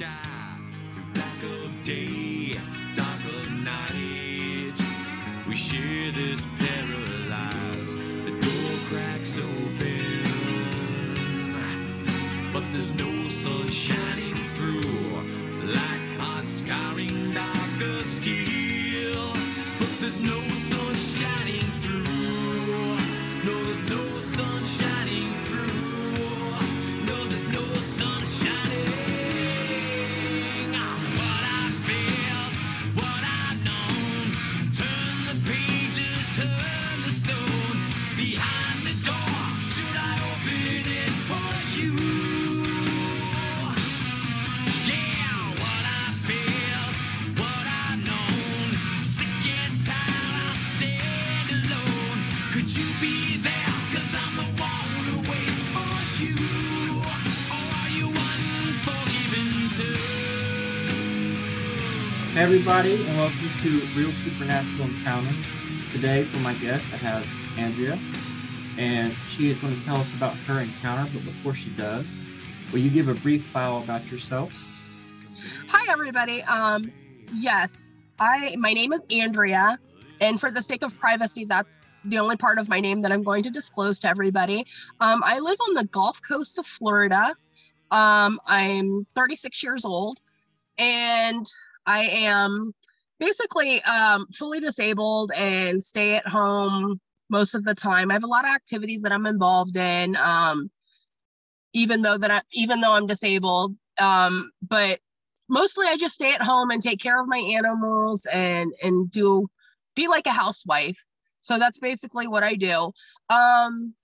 sky through black of day, everybody, and welcome to Real Supernatural Encounters. Today, for my guest, I have Andrea, and she is going to tell us about her encounter. But before she does, will you give a brief bio about yourself? Hi, everybody. Um, yes, I my name is Andrea, and for the sake of privacy, that's the only part of my name that I'm going to disclose to everybody. Um, I live on the Gulf Coast of Florida. Um, I'm 36 years old, and I am basically um, fully disabled and stay at home most of the time. I have a lot of activities that I'm involved in. Um, even though that I, even though I'm disabled, um, but mostly I just stay at home and take care of my animals and and do be like a housewife. So that's basically what I do. Um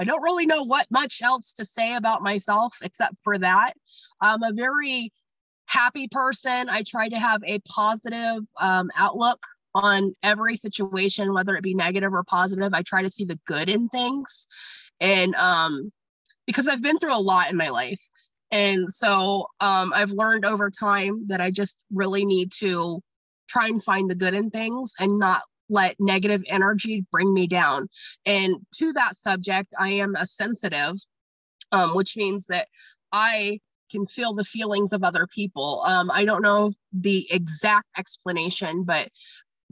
I don't really know what much else to say about myself except for that. I'm a very happy person. I try to have a positive um, outlook on every situation, whether it be negative or positive. I try to see the good in things. And um, because I've been through a lot in my life. And so um, I've learned over time that I just really need to try and find the good in things and not let negative energy bring me down. And to that subject, I am a sensitive, um, which means that I can feel the feelings of other people. Um, I don't know the exact explanation, but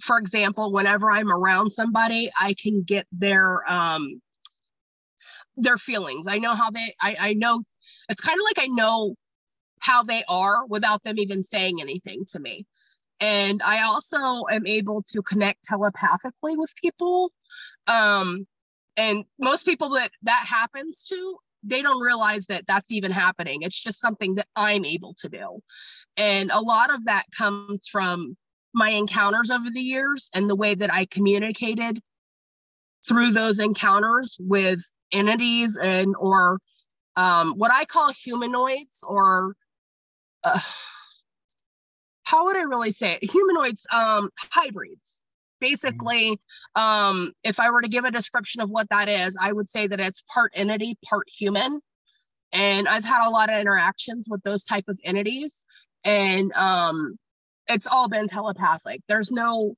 for example, whenever I'm around somebody, I can get their um, their feelings. I know how they. I, I know it's kind of like I know how they are without them even saying anything to me. And I also am able to connect telepathically with people. Um, and most people that that happens to, they don't realize that that's even happening. It's just something that I'm able to do. And a lot of that comes from my encounters over the years and the way that I communicated through those encounters with entities and or um, what I call humanoids or uh, how would I really say it? Humanoids, um, hybrids. Basically, um, if I were to give a description of what that is, I would say that it's part entity, part human. And I've had a lot of interactions with those type of entities, and um, it's all been telepathic. There's no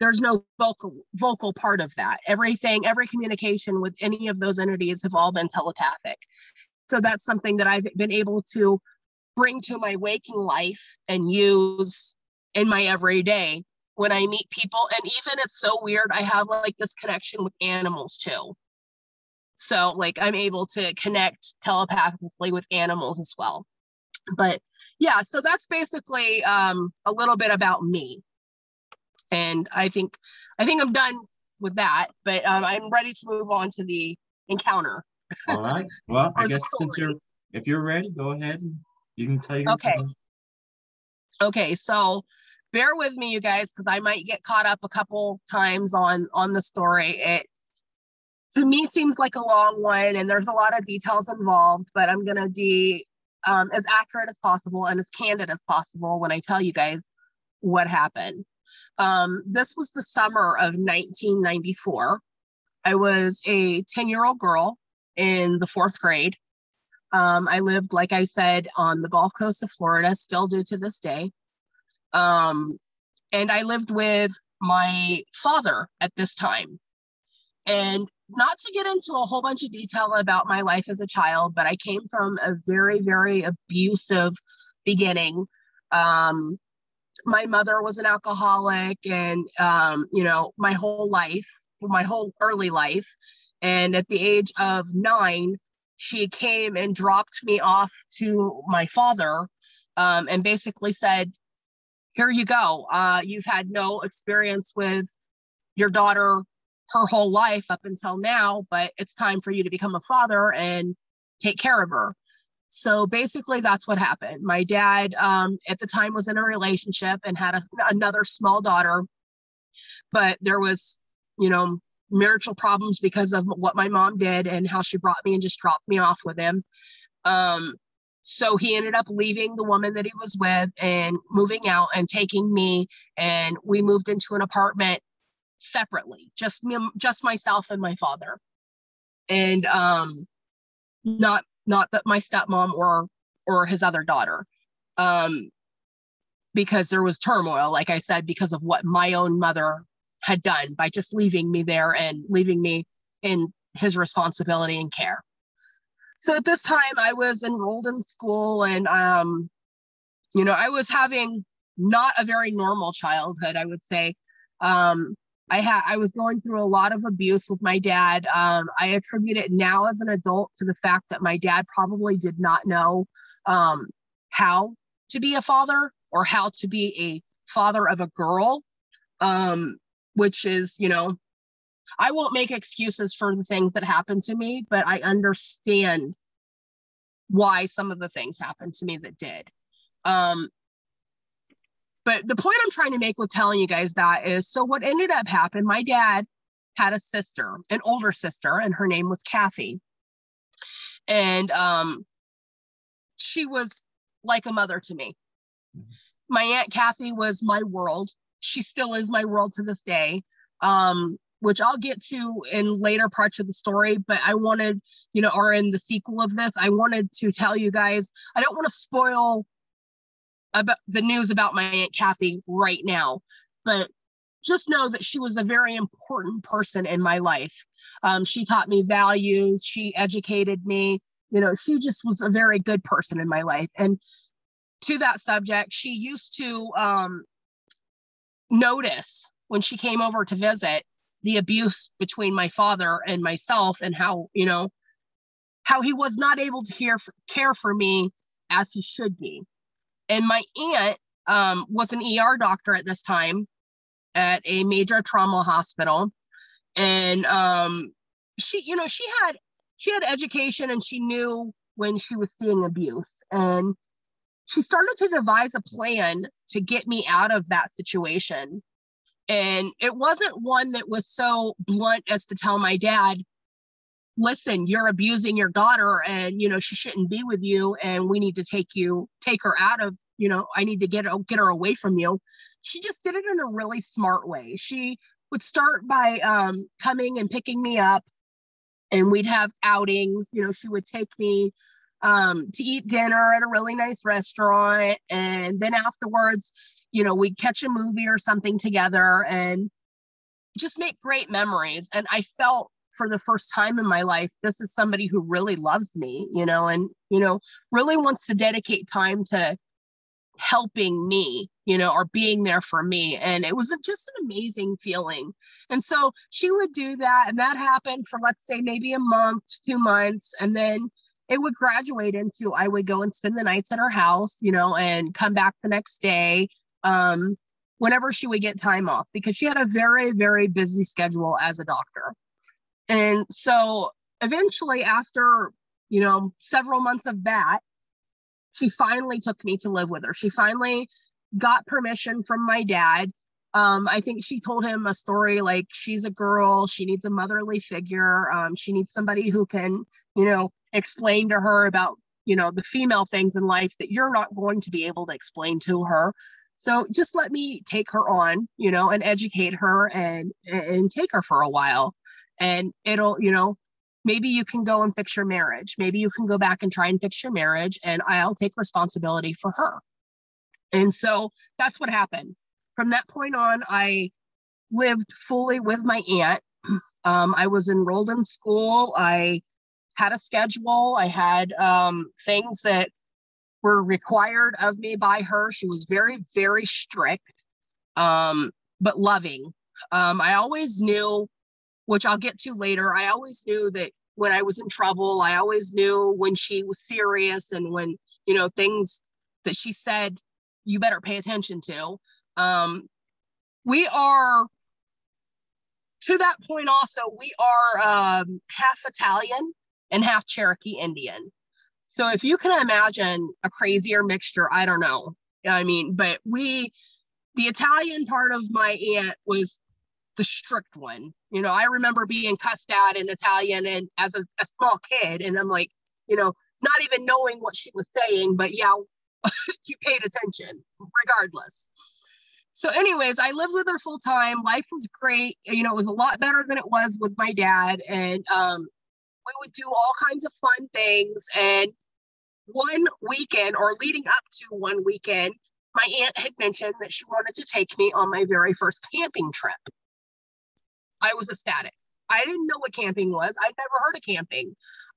there's no vocal vocal part of that. Everything, every communication with any of those entities have all been telepathic. So that's something that I've been able to bring to my waking life and use in my everyday when I meet people. And even it's so weird, I have like this connection with animals too. So, like, I'm able to connect telepathically with animals as well. But yeah, so that's basically um, a little bit about me. And I think I think I'm done with that, but um, I'm ready to move on to the encounter. All right. Well, I guess since you're if you're ready, go ahead and you can tell your Okay. Okay, so bear with me, you guys, because I might get caught up a couple times on on the story. It to me seems like a long one, and there's a lot of details involved, but I'm gonna be um, as accurate as possible and as candid as possible when I tell you guys what happened. Um, this was the summer of 1994. I was a 10 year old girl in the fourth grade. Um, I lived, like I said, on the Gulf Coast of Florida, still do to this day. Um, and I lived with my father at this time. And not to get into a whole bunch of detail about my life as a child, but I came from a very, very abusive beginning. Um, my mother was an alcoholic, and um, you know, my whole life, my whole early life, and at the age of nine, she came and dropped me off to my father, um, and basically said, "Here you go. Uh, you've had no experience with your daughter her whole life up until now, but it's time for you to become a father and take care of her. So basically, that's what happened. My dad, um, at the time, was in a relationship and had a, another small daughter, but there was, you know, marital problems because of what my mom did and how she brought me and just dropped me off with him. Um, so he ended up leaving the woman that he was with and moving out and taking me, and we moved into an apartment separately, just me, just myself and my father, and um, not not that my stepmom or or his other daughter, um, because there was turmoil, like I said, because of what my own mother had done by just leaving me there and leaving me in his responsibility and care. So at this time, I was enrolled in school, and um, you know, I was having not a very normal childhood, I would say. Um, I had I was going through a lot of abuse with my dad. Um, I attribute it now as an adult to the fact that my dad probably did not know um, how to be a father or how to be a father of a girl, um, which is you know I won't make excuses for the things that happened to me, but I understand why some of the things happened to me that did. Um, but the point I'm trying to make with telling you guys that is so what ended up happening, my dad had a sister, an older sister, and her name was Kathy. And um, she was like a mother to me. My Aunt Kathy was my world. She still is my world to this day. Um, which I'll get to in later parts of the story, but I wanted, you know, or in the sequel of this, I wanted to tell you guys, I don't want to spoil about the news about my aunt Kathy right now, but just know that she was a very important person in my life. Um, she taught me values. She educated me. You know, she just was a very good person in my life. And to that subject, she used to um, notice when she came over to visit the abuse between my father and myself and how, you know, how he was not able to for, care for me as he should be. And my aunt um, was an ER doctor at this time at a major trauma hospital. And um, she, you know, she had she had education and she knew when she was seeing abuse. And she started to devise a plan to get me out of that situation. And it wasn't one that was so blunt as to tell my dad, listen you're abusing your daughter and you know she shouldn't be with you and we need to take you take her out of you know i need to get her get her away from you. She just did it in a really smart way. She would start by um, coming and picking me up and we'd have outings. You know she would take me um, to eat dinner at a really nice restaurant. And then afterwards you know we'd catch a movie or something together and just make great memories. And i felt for the first time in my life this is somebody who really loves me you know and you know really wants to dedicate time to helping me you know or being there for me. And it was just an amazing feeling. And so she would do that and that happened for let's say maybe a month two months and then it would graduate into i would go and spend the nights at her house you know and come back the next day um whenever she would get time off because she had a very very busy schedule as a doctor and so eventually, after, you know, several months of that, she finally took me to live with her. She finally got permission from my dad. Um, I think she told him a story like she's a girl, she needs a motherly figure, um, she needs somebody who can, you know, explain to her about, you know, the female things in life that you're not going to be able to explain to her. So just let me take her on, you know, and educate her and and take her for a while. And it'll you know maybe you can go and fix your marriage. Maybe you can go back and try and fix your marriage and i'll take responsibility for her. And so that's what happened. From that point on i lived fully with my aunt. Um, i was enrolled in school. I had a schedule. I had um, things that were required of me by her. She was very, very strict, um, but loving. Um, I always knew, which I'll get to later, I always knew that when I was in trouble, I always knew when she was serious and when, you know, things that she said you better pay attention to. Um, we are to that point also we are um, half italian and half cherokee indian so if you can imagine a crazier mixture i don't know. I mean but we the italian part of my aunt was the strict one. You know i remember being cussed at in italian and as a, a small kid and i'm like you know not even knowing what she was saying but yeah you paid attention regardless. So anyways i lived with her full time. Life was great. You know it was a lot better than it was with my dad. And um, we would do all kinds of fun things. And one weekend or leading up to one weekend my aunt had mentioned that she wanted to take me on my very first camping trip i was ecstatic i didn't know what camping was i'd never heard of camping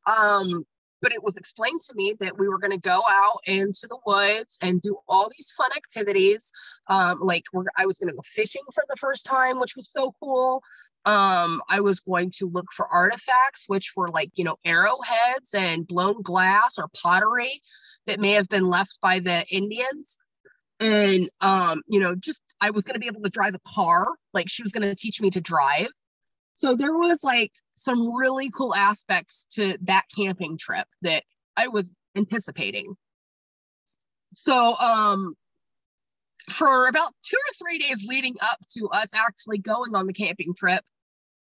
um, but it was explained to me that we were going to go out into the woods and do all these fun activities. Um, like I was going to go fishing for the first time, which was so cool. Um, I was going to look for artifacts, which were like, you know, arrowheads and blown glass or pottery that may have been left by the Indians. And, um, you know, just I was going to be able to drive a car. Like she was going to teach me to drive. So there was like some really cool aspects to that camping trip that I was anticipating. So, um, for about two or three days leading up to us actually going on the camping trip,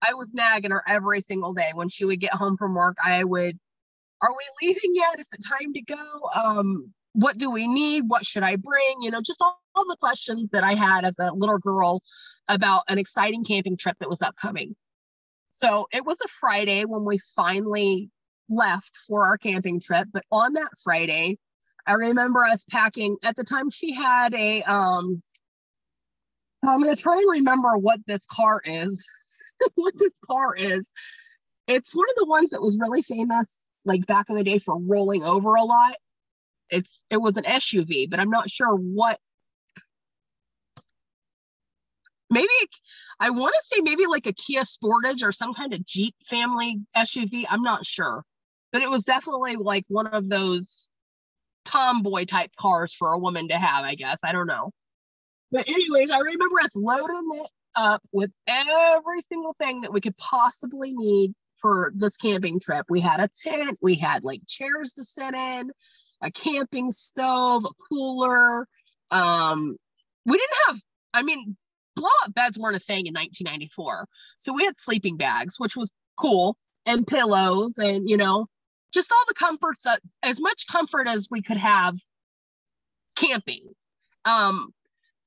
I was nagging her every single day. When she would get home from work, I would, Are we leaving yet? Is it time to go? Um, what do we need? What should I bring? You know, just all, all the questions that I had as a little girl about an exciting camping trip that was upcoming. So it was a Friday when we finally left for our camping trip. But on that Friday, I remember us packing. At the time, she had a. Um, I'm to try and remember what this car is. what this car is. It's one of the ones that was really famous, like back in the day, for rolling over a lot. It's it was an SUV, but I'm not sure what maybe I want to say maybe like a Kia Sportage or some kind of Jeep family SUV. I'm not sure, but it was definitely like one of those tomboy type cars for a woman to have. I guess I don't know. But anyways, I remember us loading it up with every single thing that we could possibly need for this camping trip. We had a tent, we had like chairs to sit in, a camping stove, a cooler. Um, we didn't have, I mean, blow up beds weren't a thing in 1994. So we had sleeping bags, which was cool, and pillows, and you know, just all the comforts, as much comfort as we could have camping. Um,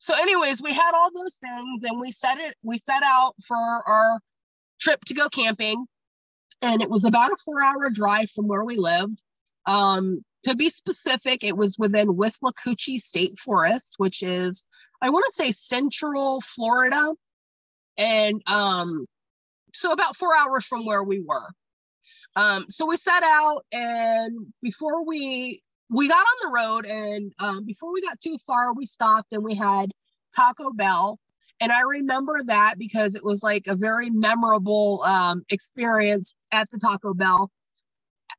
so, anyways, we had all those things, and we set it. We set out for our trip to go camping, and it was about a four-hour drive from where we lived. Um, to be specific, it was within Withlacoochee State Forest, which is I want to say Central Florida, and um, so about four hours from where we were. Um, so we set out, and before we we got on the road, and um, before we got too far, we stopped and we had Taco Bell. And I remember that because it was like a very memorable um, experience at the Taco Bell.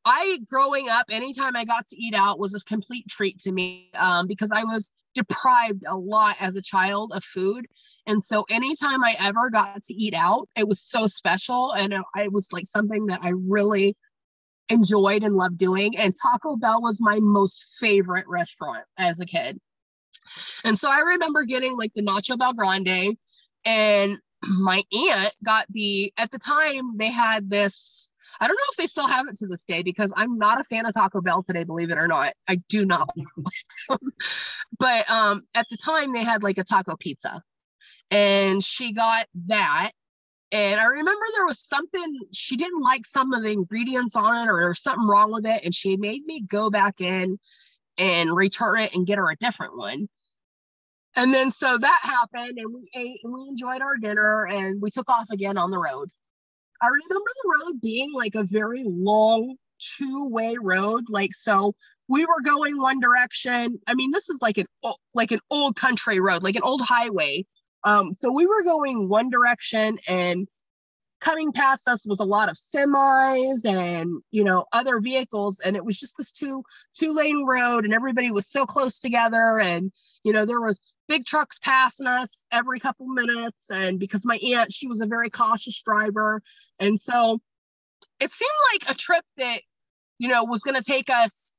I, growing up, anytime I got to eat out was a complete treat to me um, because I was deprived a lot as a child of food. And so anytime I ever got to eat out, it was so special. And it, was like something that I really enjoyed and loved doing. And Taco Bell was my most favorite restaurant as a kid. And so I remember getting like the Nacho Bell Grande. And my aunt got the, at the time, they had this I don't know if they still have it to this day because I'm not a fan of Taco Bell today, believe it or not. I do not. but um, at the time, they had like a taco pizza, and she got that. And I remember there was something she didn't like some of the ingredients on it, or there was something wrong with it, and she made me go back in and return it and get her a different one. And then so that happened, and we ate and we enjoyed our dinner, and we took off again on the road. I remember the road being like a very long two way road. Like, so we were going one direction. I mean, this is like an like an old country road, like an old highway. Um, so we were going one direction, and coming past us was a lot of semis and you know other vehicles, and it was just this two two lane road, and everybody was so close together, and you know there was big trucks passing us every couple minutes, and because my aunt she was a very cautious driver, and so it seemed like a trip that you know was going to take us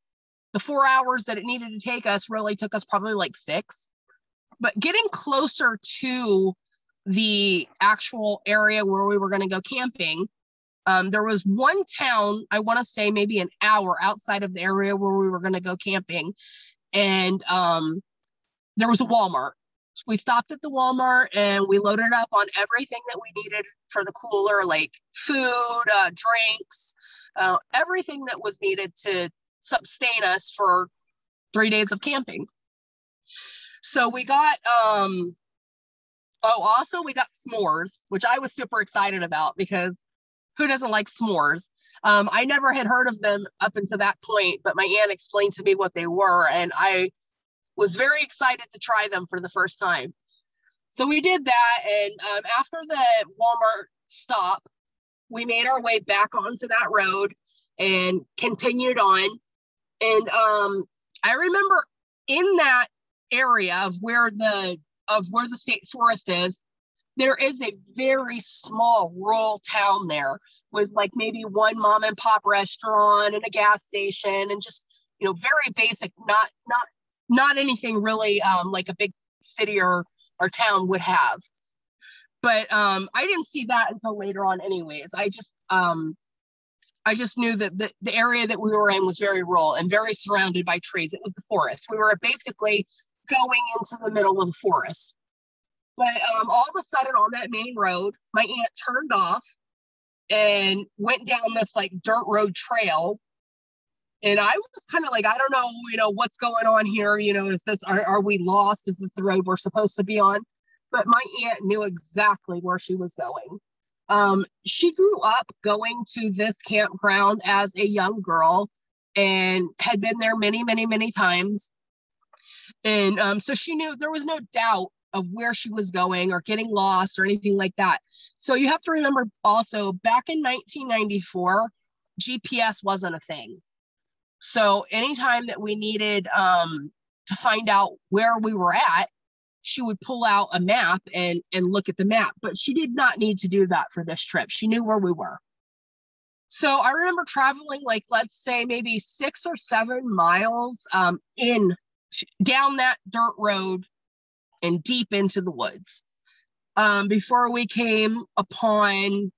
the four hours that it needed to take us really took us probably like six. But getting closer to the actual area where we were going to go camping, um, there was one town, I want to say maybe an hour outside of the area where we were going to go camping. And um, there was a Walmart. We stopped at the Walmart and we loaded up on everything that we needed for the cooler, like food, uh, drinks, uh, everything that was needed to sustain us for three days of camping. So we got um oh also we got s'mores, which I was super excited about because who doesn't like s'mores? Um, I never had heard of them up until that point, but my aunt explained to me what they were, and I was very excited to try them for the first time. So we did that, and um, after the Walmart stop, we made our way back onto that road and continued on. And um, I remember in that area of where the of where the state forest is, there is a very small rural town there with like maybe one mom and pop restaurant and a gas station and just you know very basic, not not not anything really um, like a big city or or town would have. But um, I didn't see that until later on, anyways. I just um, I just knew that the, the area that we were in was very rural and very surrounded by trees. It was the forest. We were basically going into the middle of the forest. But um, all of a sudden on that main road, my aunt turned off and went down this like dirt road trail. And I was kind of like, I don't know, you know, what's going on here? You know, is this, are, are we lost? Is this the road we're supposed to be on? But my aunt knew exactly where she was going. Um, she grew up going to this campground as a young girl and had been there many, many, many times. And um, so she knew there was no doubt of where she was going or getting lost or anything like that. So you have to remember also back in 1994, GPS wasn't a thing. So anytime that we needed um, to find out where we were at, she would pull out a map and and look at the map but she did not need to do that for this trip she knew where we were so i remember traveling like let's say maybe six or seven miles um, in down that dirt road and deep into the woods. Um, before we came upon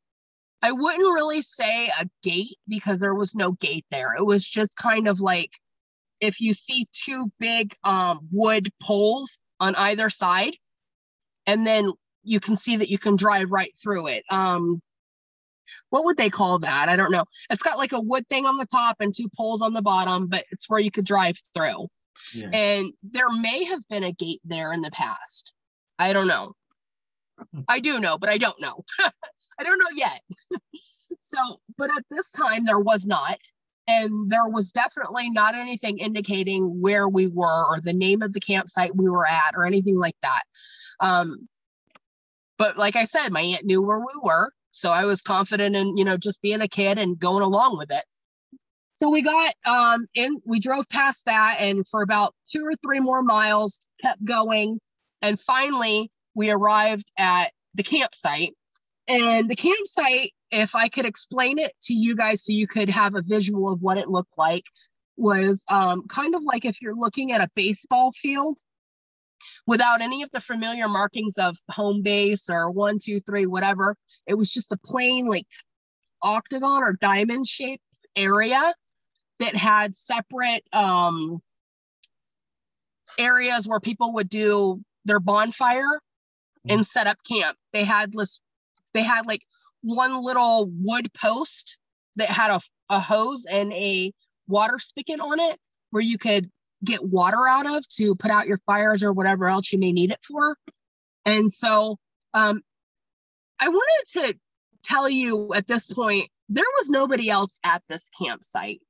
i wouldn't really say a gate because there was no gate there. It was just kind of like if you see two big um, wood poles on either side and then you can see that you can drive right through it. Um what would they call that? I don't know. It's got like a wood thing on the top and two poles on the bottom but it's where you could drive through yeah. and there may have been a gate there in the past i don't know i do know but i don't know i don't know yet so but at this time there was not and there was definitely not anything indicating where we were or the name of the campsite we were at or anything like that. Um, but like I said, my aunt knew where we were, so I was confident in you know just being a kid and going along with it. So we got um in, we drove past that, and for about two or three more miles, kept going, and finally we arrived at the campsite. And the campsite if I could explain it to you guys so you could have a visual of what it looked like, was um, kind of like if you're looking at a baseball field without any of the familiar markings of home base or one, two, three, whatever. It was just a plain, like, octagon or diamond shaped area that had separate um, areas where people would do their bonfire and set up camp. They had this, they had like one little wood post that had a, a hose and a water spigot on it where you could get water out of to put out your fires or whatever else you may need it for. And so um, I wanted to tell you at this point, there was nobody else at this campsite.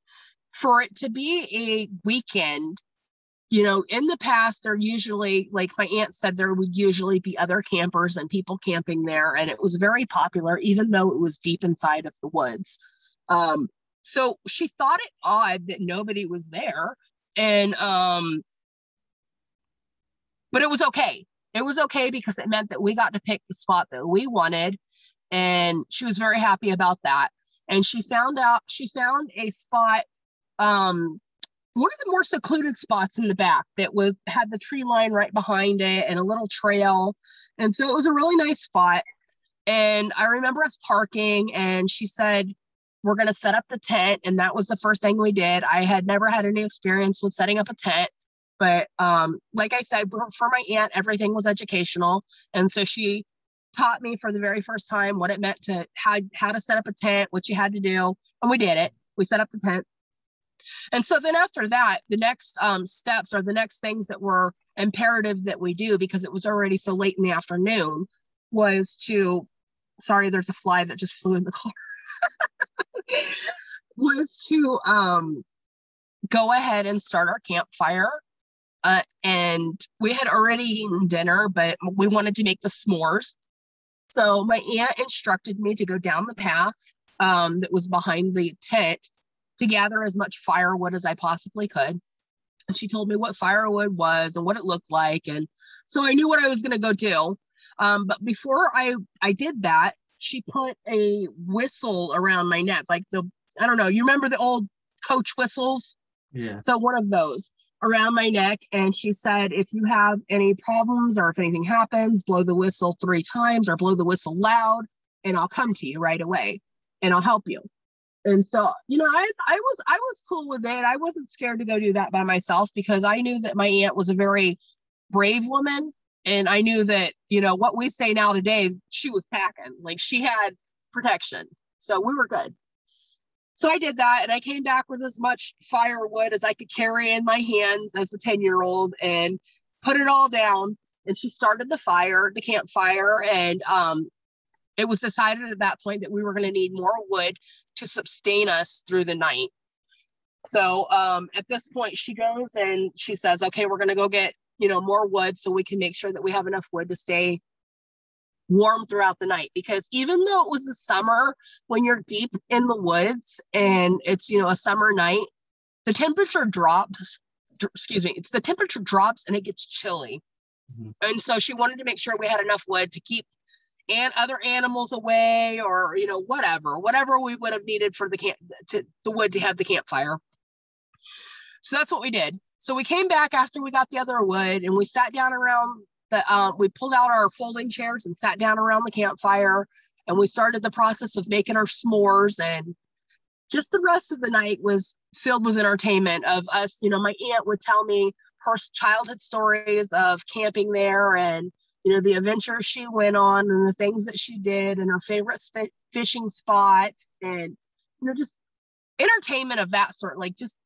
For it to be a weekend, you know, in the past, there usually, like my aunt said, there would usually be other campers and people camping there. And it was very popular, even though it was deep inside of the woods. Um, so she thought it odd that nobody was there. And, um, but it was okay. It was okay because it meant that we got to pick the spot that we wanted. And she was very happy about that. And she found out, she found a spot um one of the more secluded spots in the back that was had the tree line right behind it and a little trail. And so it was a really nice spot. And i remember us parking and she said we're going to set up the tent. And that was the first thing we did. I had never had any experience with setting up a tent but um, like i said for my aunt everything was educational. And so she taught me for the very first time what it meant to how, how to set up a tent what you had to do and we did it. We set up the tent and so then after that, the next um, steps or the next things that were imperative that we do because it was already so late in the afternoon was to, sorry, there's a fly that just flew in the car, was to um, go ahead and start our campfire. Uh, and we had already eaten dinner, but we wanted to make the s'mores. So my aunt instructed me to go down the path um, that was behind the tent to gather as much firewood as I possibly could. And she told me what firewood was and what it looked like. And so I knew what I was going to go do. Um, but before I, I did that, she put a whistle around my neck, like the, I don't know, you remember the old coach whistles? Yeah. So one of those around my neck. And she said, if you have any problems or if anything happens, blow the whistle three times or blow the whistle loud, and I'll come to you right away and I'll help you and so you know i i was i was cool with it. I wasn't scared to go do that by myself because i knew that my aunt was a very brave woman. And i knew that you know what we say now today she was packing like she had protection. So we were good. So i did that and i came back with as much firewood as i could carry in my hands as a 10 year old and put it all down. And she started the fire the campfire and um it was decided at that point that we were going to need more wood to sustain us through the night. So um, at this point, she goes and she says, "Okay, we're going to go get you know more wood so we can make sure that we have enough wood to stay warm throughout the night." Because even though it was the summer, when you're deep in the woods and it's you know a summer night, the temperature drops. Excuse me, it's the temperature drops and it gets chilly. Mm-hmm. And so she wanted to make sure we had enough wood to keep and other animals away or you know whatever whatever we would have needed for the camp to the wood to have the campfire. So that's what we did. So we came back after we got the other wood and we sat down around the um, we pulled out our folding chairs and sat down around the campfire and we started the process of making our s'mores and just the rest of the night was filled with entertainment of us. You know my aunt would tell me her childhood stories of camping there and you know, the adventures she went on and the things that she did and her favorite sp- fishing spot and, you know, just entertainment of that sort, like just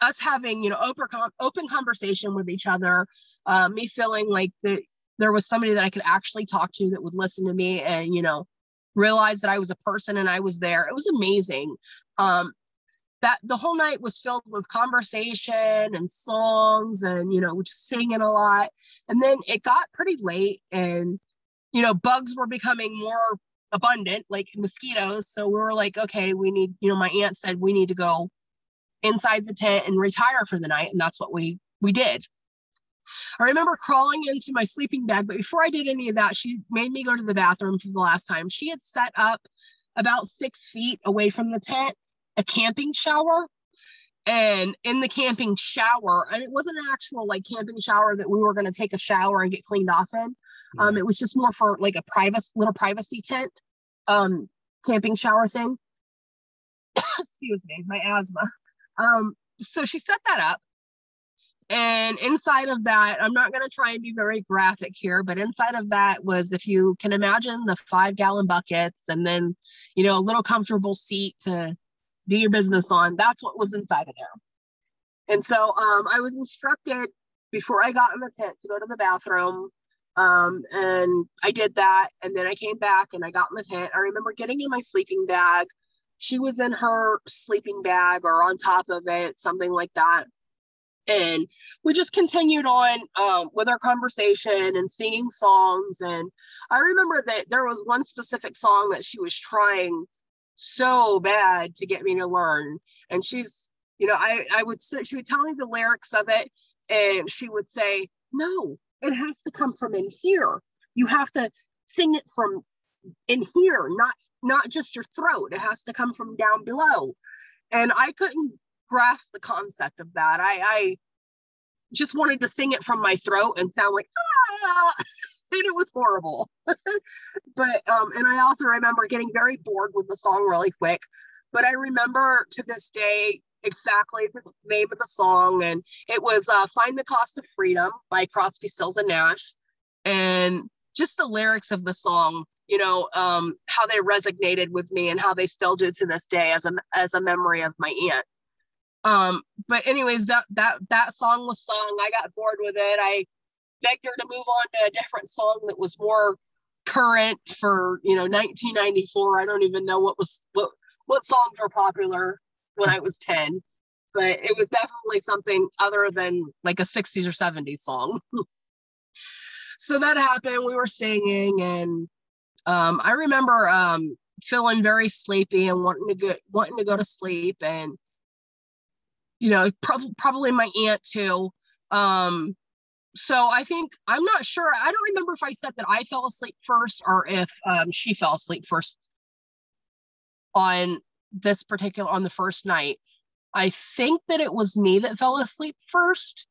us having, you know, open, open conversation with each other, uh, me feeling like the, there was somebody that I could actually talk to that would listen to me and, you know, realize that I was a person and I was there. It was amazing. Um, that the whole night was filled with conversation and songs and you know just singing a lot. And then it got pretty late and you know bugs were becoming more abundant like mosquitoes. So we were like okay we need you know my aunt said we need to go inside the tent and retire for the night. And that's what we we did. I remember crawling into my sleeping bag but before i did any of that she made me go to the bathroom for the last time. She had set up about six feet away from the tent a camping shower. And in the camping shower and it wasn't an actual like camping shower that we were going to take a shower and get cleaned off in. Um it was just more for like a private little privacy tent um camping shower thing. Excuse me my asthma. Um so she set that up. And inside of that i'm not going to try and be very graphic here but inside of that was if you can imagine the five gallon buckets and then you know a little comfortable seat to do your business on. That's what was inside of there. And so um, I was instructed before I got in the tent to go to the bathroom. Um, and I did that. And then I came back and I got in the tent. I remember getting in my sleeping bag, she was in her sleeping bag or on top of it, something like that. And we just continued on um, with our conversation and singing songs. And I remember that there was one specific song that she was trying so bad to get me to learn. And she's, you know, I, I would she would tell me the lyrics of it, and she would say, No, it has to come from in here. You have to sing it from in here, not not just your throat. It has to come from down below. And I couldn't grasp the concept of that. I, I just wanted to sing it from my throat and sound like ah, and it was horrible. but um, and I also remember getting very bored with the song really quick. But I remember to this day exactly the name of the song, and it was uh, "Find the Cost of Freedom" by Crosby, Stills and Nash, and just the lyrics of the song you know um, how they resonated with me and how they still do to this day as a as a memory of my aunt um but anyways that that that song was sung i got bored with it i begged her to move on to a different song that was more current for you know 1994 i don't even know what was what what songs were popular when i was 10 but it was definitely something other than like a 60s or 70s song. So that happened we were singing and um, i remember um, feeling very sleepy and wanting to go wanting to go to sleep and you know pro- probably my aunt too um, so I think I'm not sure. I don't remember if I said that I fell asleep first or if um, she fell asleep first on this particular on the first night. I think that it was me that fell asleep first,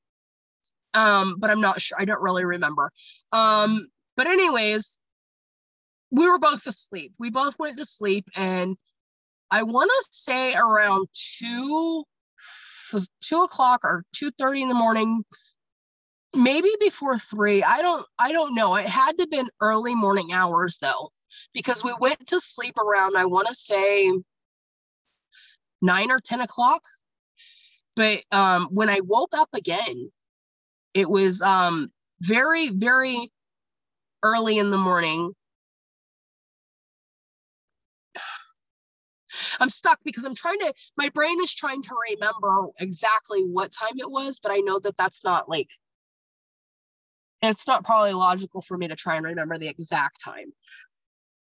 um, but I'm not sure. I don't really remember. Um, but anyways, we were both asleep. We both went to sleep, and I want to say around two two o'clock or two thirty in the morning maybe before three i don't i don't know. It had to have been early morning hours though because we went to sleep around i want to say nine or ten o'clock. But um when i woke up again it was um very very early in the morning. I'm stuck because I'm trying to, my brain is trying to remember exactly what time it was, but I know that that's not like it's not probably logical for me to try and remember the exact time.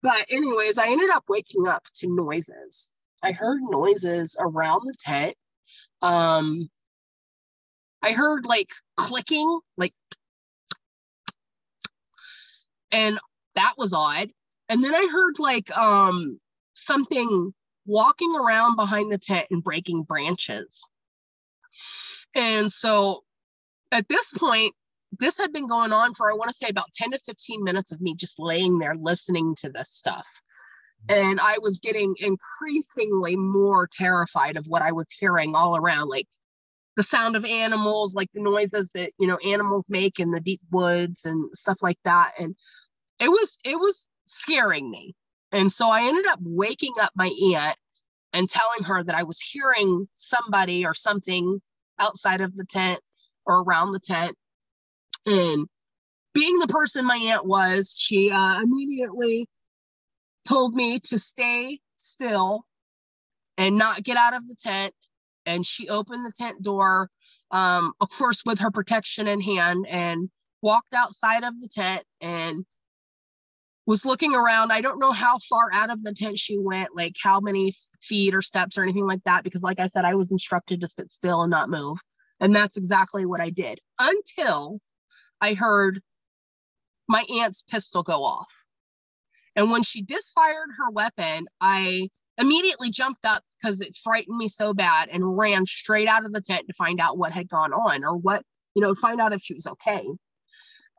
But, anyways, I ended up waking up to noises. I heard noises around the tent. Um, I heard like clicking, like, and that was odd. And then I heard like um something walking around behind the tent and breaking branches. And so at this point, this had been going on for I want to say about 10 to 15 minutes of me just laying there listening to this stuff. Mm-hmm. And I was getting increasingly more terrified of what I was hearing all around, like the sound of animals, like the noises that, you know, animals make in the deep woods and stuff like that. And it was, it was scaring me. And so I ended up waking up my aunt and telling her that I was hearing somebody or something outside of the tent or around the tent. And being the person my aunt was, she uh, immediately told me to stay still and not get out of the tent. And she opened the tent door, um, of course, with her protection in hand, and walked outside of the tent and was looking around. I don't know how far out of the tent she went, like how many feet or steps or anything like that, because, like I said, I was instructed to sit still and not move. And that's exactly what I did until I heard my aunt's pistol go off. And when she disfired her weapon, I immediately jumped up because it frightened me so bad and ran straight out of the tent to find out what had gone on or what, you know, find out if she was okay.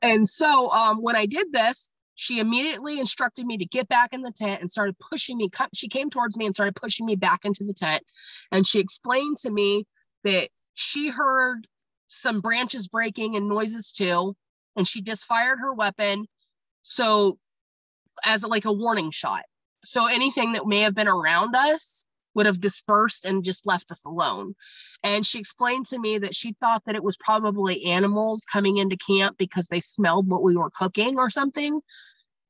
And so um, when I did this, she immediately instructed me to get back in the tent and started pushing me. She came towards me and started pushing me back into the tent. And she explained to me that she heard some branches breaking and noises too. And she just fired her weapon. So, as a, like a warning shot. So, anything that may have been around us would have dispersed and just left us alone. And she explained to me that she thought that it was probably animals coming into camp because they smelled what we were cooking or something,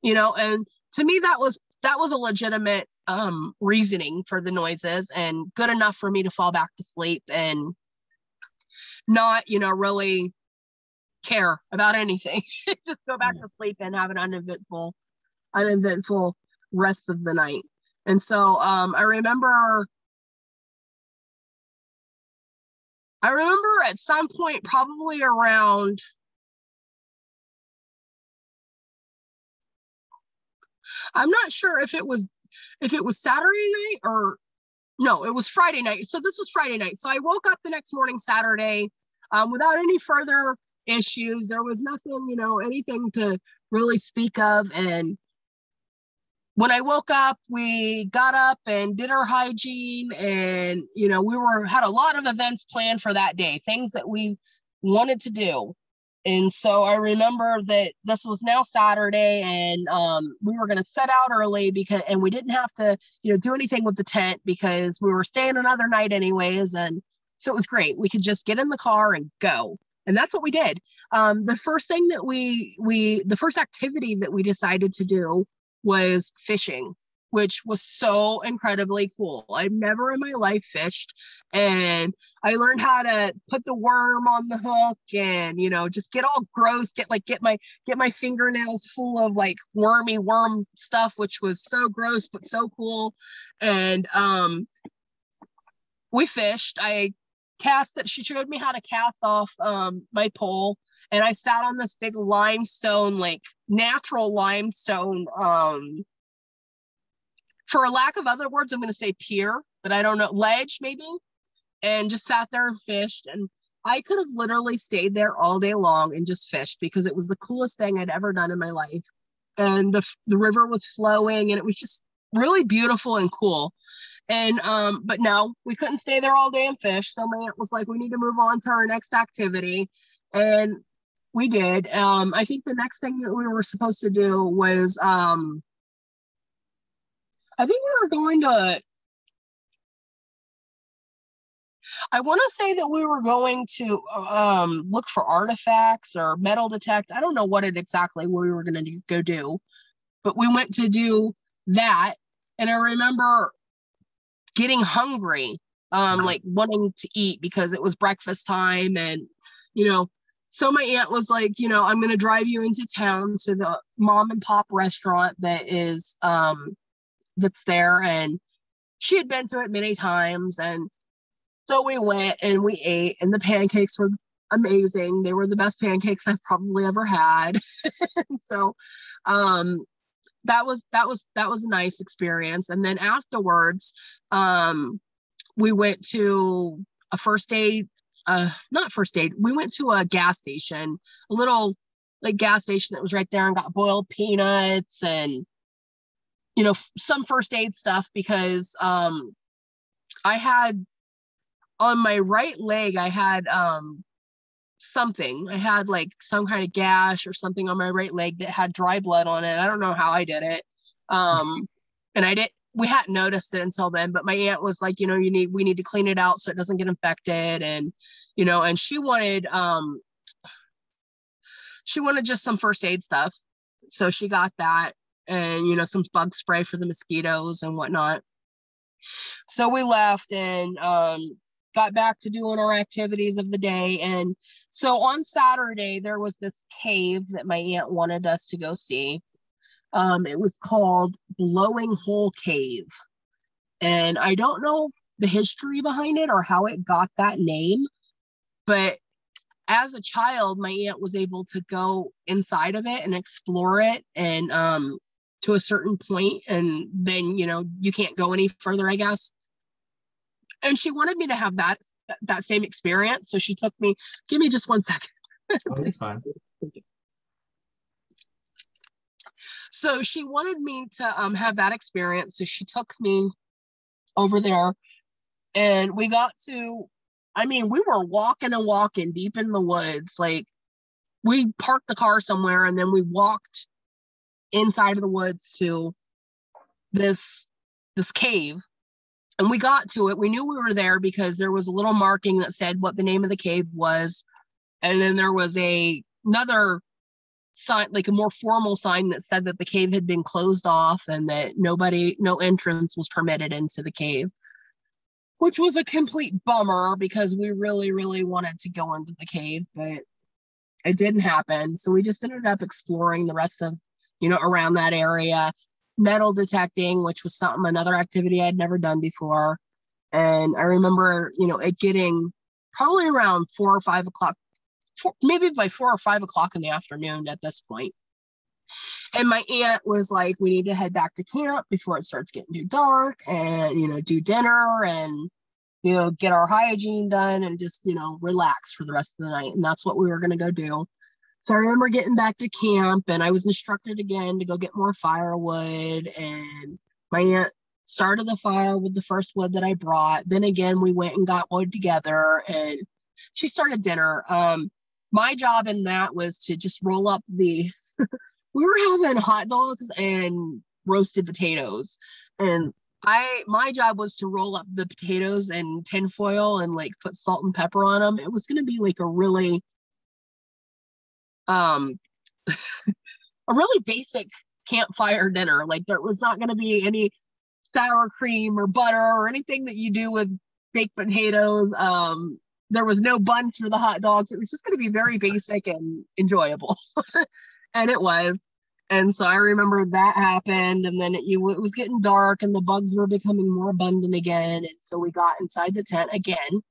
you know. And to me, that was that was a legitimate um reasoning for the noises and good enough for me to fall back to sleep and not you know really care about anything. Just go back to sleep and have an uneventful uneventful rest of the night. And so um i remember i remember at some point probably around i'm not sure if it was if it was saturday night or no it was friday night. So this was friday night. So i woke up the next morning saturday um, without any further issues. There was nothing you know anything to really speak of. And when I woke up, we got up and did our hygiene and you know, we were had a lot of events planned for that day, things that we wanted to do. And so I remember that this was now Saturday and um, we were going to set out early because and we didn't have to, you know, do anything with the tent because we were staying another night anyways and so it was great. We could just get in the car and go. And that's what we did. Um, the first thing that we we the first activity that we decided to do was fishing, which was so incredibly cool. I've never in my life fished and I learned how to put the worm on the hook and you know just get all gross, get like get my get my fingernails full of like wormy worm stuff which was so gross but so cool. And um we fished. I cast that she showed me how to cast off um my pole and I sat on this big limestone, like natural limestone. Um, for a lack of other words, I'm going to say pier, but I don't know, ledge maybe, and just sat there and fished. And I could have literally stayed there all day long and just fished because it was the coolest thing I'd ever done in my life. And the the river was flowing, and it was just really beautiful and cool. And um, but no, we couldn't stay there all day and fish. So my aunt was like, we need to move on to our next activity. And we did. Um, I think the next thing that we were supposed to do was um, I think we were going to I want to say that we were going to um, look for artifacts or metal detect. I don't know what it exactly we were going to go do, but we went to do that. And I remember getting hungry, um, like wanting to eat because it was breakfast time. And, you know, so my aunt was like, you know, I'm going to drive you into town to the mom and pop restaurant that is um that's there and she had been to it many times and so we went and we ate and the pancakes were amazing. They were the best pancakes I've probably ever had. so um that was that was that was a nice experience and then afterwards um we went to a first aid uh not first aid we went to a gas station a little like gas station that was right there and got boiled peanuts and you know some first aid stuff because um i had on my right leg i had um something. I had like some kind of gash or something on my right leg that had dry blood on it. I don't know how i did it. Um and i didn't, we hadn't noticed it until then but my aunt was like you know you need we need to clean it out so it doesn't get infected. And you know and she wanted um she wanted just some first aid stuff. So she got that and you know some bug spray for the mosquitoes and whatnot. So we left and um got back to doing our activities of the day. And so on saturday there was this cave that my aunt wanted us to go see. Um, it was called Blowing Hole Cave. And I don't know the history behind it or how it got that name, but as a child, my aunt was able to go inside of it and explore it and um, to a certain point, and then you know you can't go any further, I guess. And she wanted me to have that that same experience, so she took me. Give me just one second. Oh. So she wanted me to um, have that experience. So she took me over there and we got to, I mean, we were walking and walking deep in the woods. Like we parked the car somewhere and then we walked inside of the woods to this this cave. And we got to it. We knew we were there because there was a little marking that said what the name of the cave was. And then there was a another sign like a more formal sign that said that the cave had been closed off and that nobody no entrance was permitted into the cave which was a complete bummer because we really really wanted to go into the cave but it didn't happen. So we just ended up exploring the rest of you know around that area metal detecting which was something another activity i'd never done before and i remember you know it getting probably around four or five o'clock four, maybe by four or five o'clock in the afternoon at this point. And my aunt was like, we need to head back to camp before it starts getting too dark and, you know, do dinner and, you know, get our hygiene done and just, you know, relax for the rest of the night. And that's what we were going to go do. So I remember getting back to camp and I was instructed again to go get more firewood. And my aunt started the fire with the first wood that I brought. Then again, we went and got wood together and she started dinner. Um, my job in that was to just roll up the we were having hot dogs and roasted potatoes and i my job was to roll up the potatoes in tinfoil and like put salt and pepper on them it was going to be like a really um a really basic campfire dinner like there was not going to be any sour cream or butter or anything that you do with baked potatoes um there was no buns for the hot dogs. It was just going to be very basic and enjoyable. and it was. And so I remember that happened. And then it, it was getting dark and the bugs were becoming more abundant again. And so we got inside the tent again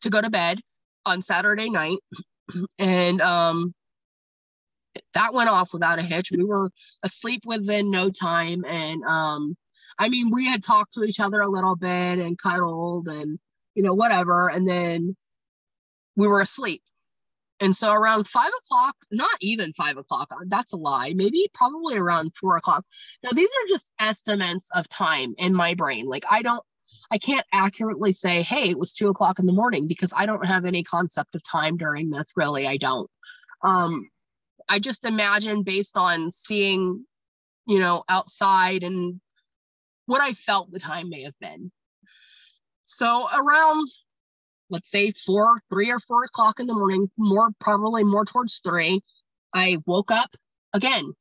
to go to bed on Saturday night. And um, that went off without a hitch. We were asleep within no time. And um, I mean, we had talked to each other a little bit and cuddled and you know, whatever. And then we were asleep. And so around five o'clock, not even five o'clock, uh, that's a lie, maybe probably around four o'clock. Now, these are just estimates of time in my brain. Like, I don't, I can't accurately say, hey, it was two o'clock in the morning because I don't have any concept of time during this. Really, I don't. Um, I just imagine based on seeing, you know, outside and what I felt the time may have been. So around, let's say four, three or four o'clock in the morning, more probably more towards three, I woke up again.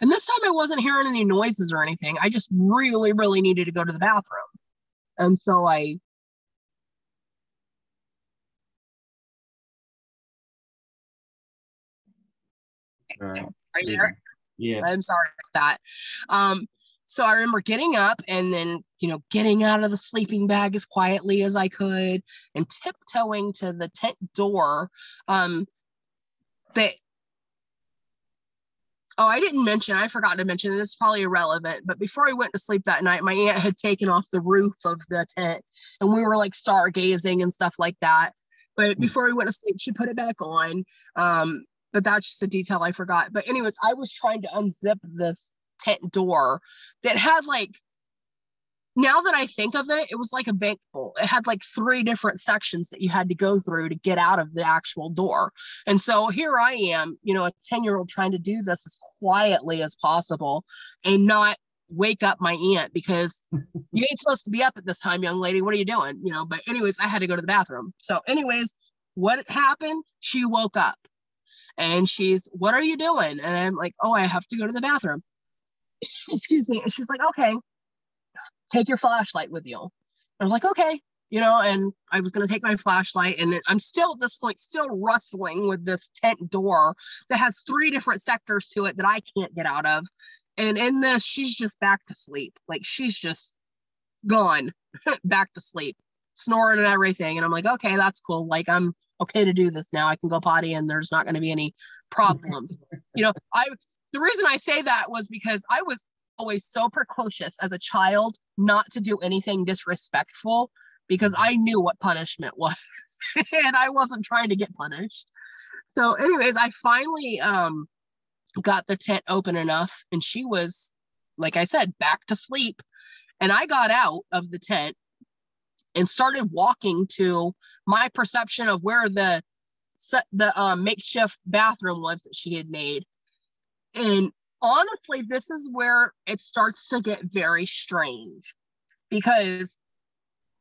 And this time I wasn't hearing any noises or anything. I just really, really needed to go to the bathroom. And so I Uh, Are you there? yeah. I'm sorry about that. Um, so I remember getting up and then, you know, getting out of the sleeping bag as quietly as I could and tiptoeing to the tent door. Um, that Oh, I didn't mention, I forgot to mention, this is probably irrelevant, but before I went to sleep that night, my aunt had taken off the roof of the tent and we were like stargazing and stuff like that. But before we went to sleep, she put it back on. Um, but that's just a detail I forgot. But, anyways, I was trying to unzip this tent door that had like now that I think of it, it was like a bank vault. It had like three different sections that you had to go through to get out of the actual door. And so here I am, you know, a 10 year old trying to do this as quietly as possible and not wake up my aunt because you ain't supposed to be up at this time, young lady. What are you doing? You know, but anyways, I had to go to the bathroom. So, anyways, what happened? She woke up and she's, What are you doing? And I'm like, Oh, I have to go to the bathroom. Excuse me. And she's like, Okay, take your flashlight with you. I was like, okay, you know, and I was going to take my flashlight, and I'm still at this point still wrestling with this tent door that has three different sectors to it that I can't get out of. And in this, she's just back to sleep. Like she's just gone back to sleep, snoring and everything. And I'm like, okay, that's cool. Like I'm okay to do this now. I can go potty, and there's not going to be any problems. you know, I the reason I say that was because I was always so precocious as a child not to do anything disrespectful because I knew what punishment was and I wasn't trying to get punished. So anyways, I finally um got the tent open enough and she was like I said back to sleep. And I got out of the tent and started walking to my perception of where the the um, makeshift bathroom was that she had made. And honestly, this is where it starts to get very strange because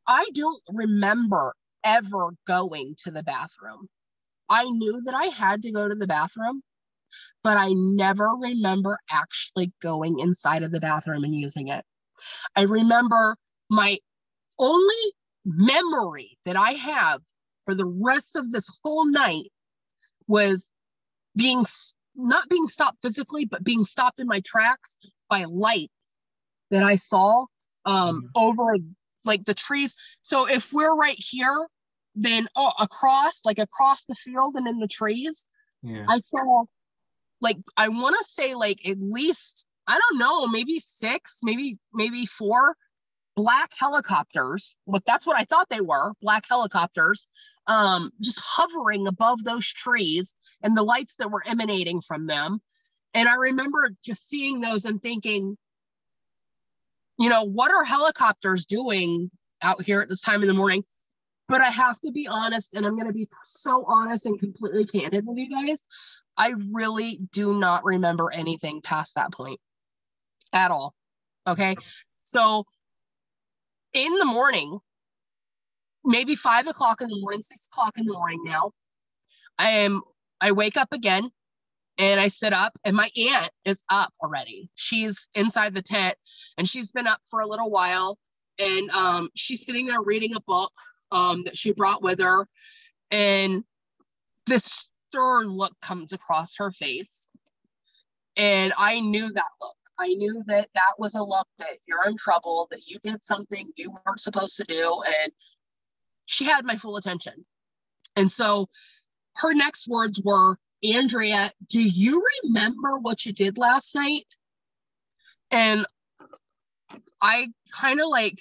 I don't remember ever going to the bathroom. I knew that I had to go to the bathroom, but I never remember actually going inside of the bathroom and using it. I remember my only memory that I have for the rest of this whole night was being not being stopped physically, but being stopped in my tracks by lights that I saw um, mm-hmm. over like the trees. So if we're right here, then oh, across, like across the field and in the trees, yeah. I saw like I want to say like at least I don't know, maybe six, maybe maybe four black helicopters. But that's what I thought they were, black helicopters, um, just hovering above those trees and the lights that were emanating from them. And I remember just seeing those and thinking, you know, what are helicopters doing out here at this time in the morning? But I have to be honest, and I'm going to be so honest and completely candid with you guys. I really do not remember anything past that point at all. Okay. So in the morning, maybe five o'clock in the morning, six o'clock in the morning now, I am, I wake up again and I sit up, and my aunt is up already. She's inside the tent and she's been up for a little while. And um, she's sitting there reading a book um, that she brought with her. And this stern look comes across her face. And I knew that look. I knew that that was a look that you're in trouble, that you did something you weren't supposed to do. And she had my full attention. And so her next words were, Andrea, do you remember what you did last night? And I kind of like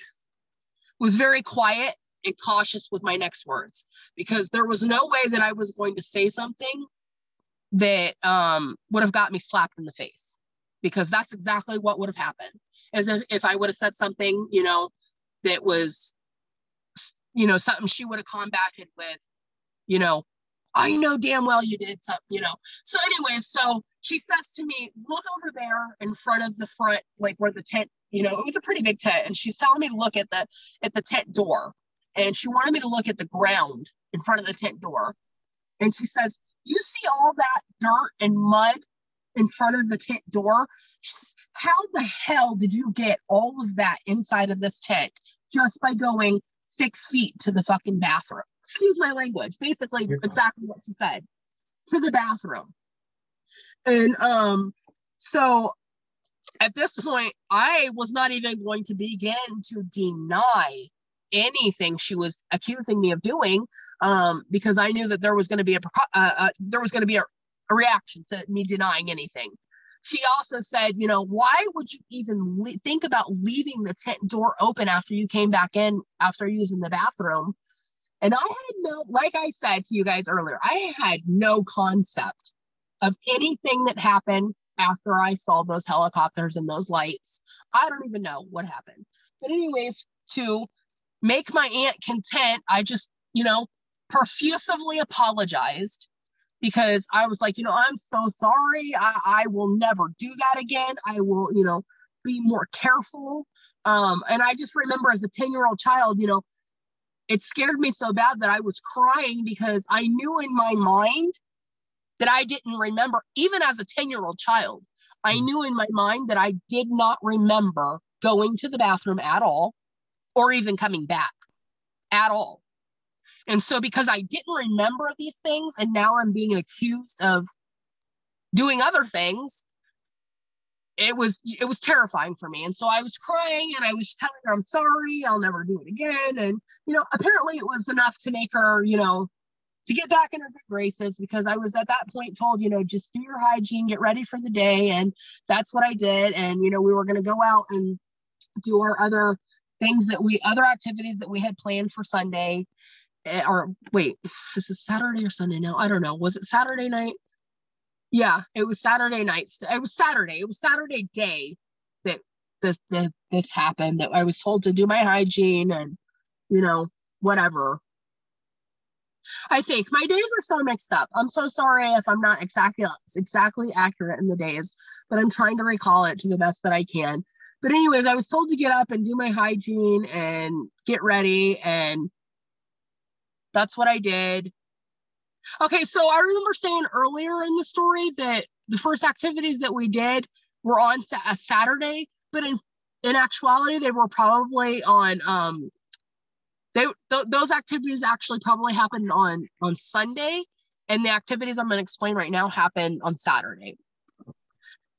was very quiet and cautious with my next words because there was no way that I was going to say something that um, would have got me slapped in the face because that's exactly what would have happened. As if, if I would have said something, you know, that was, you know, something she would have combated with, you know, I know damn well you did something, you know. So, anyways, so she says to me, look over there in front of the front, like where the tent, you know, it was a pretty big tent. And she's telling me to look at the at the tent door and she wanted me to look at the ground in front of the tent door. And she says, You see all that dirt and mud in front of the tent door? Says, How the hell did you get all of that inside of this tent just by going six feet to the fucking bathroom? Excuse my language. Basically, exactly what she said to the bathroom. And um, so at this point, I was not even going to begin to deny anything she was accusing me of doing um, because I knew that there was going to be a uh, uh, there was going to be a, a, reaction to me denying anything. She also said, you know, why would you even think about leaving the tent door open after you came back in after using the bathroom? And I had no, like I said to you guys earlier, I had no concept of anything that happened after I saw those helicopters and those lights. I don't even know what happened. But anyways, to make my aunt content, I just, you know, profusively apologized because I was like, you know, I'm so sorry. I, I will never do that again. I will, you know, be more careful. Um, and I just remember as a 10 year old child, you know, it scared me so bad that I was crying because I knew in my mind that I didn't remember, even as a 10 year old child, I hmm. knew in my mind that I did not remember going to the bathroom at all or even coming back at all. And so, because I didn't remember these things and now I'm being accused of doing other things, it was it was terrifying for me and so i was crying and i was telling her i'm sorry i'll never do it again and you know apparently it was enough to make her you know to get back in her good graces because i was at that point told you know just do your hygiene get ready for the day and that's what i did and you know we were going to go out and do our other things that we other activities that we had planned for Sunday. Eh, or wait, is it Saturday or Sunday now? I don't know. Was it Saturday night? Yeah, it was Saturday night. It was Saturday. It was Saturday day that that, that this happened. That I was told to do my hygiene and you know whatever. I think my days are so mixed up. I'm so sorry if I'm not exactly exactly accurate in the days, but I'm trying to recall it to the best that I can. But anyways, I was told to get up and do my hygiene and get ready and that's what I did. Okay, so I remember saying earlier in the story that the first activities that we did were on a Saturday, but in in actuality, they were probably on um they th- those activities actually probably happened on on Sunday, and the activities I'm going to explain right now happened on Saturday.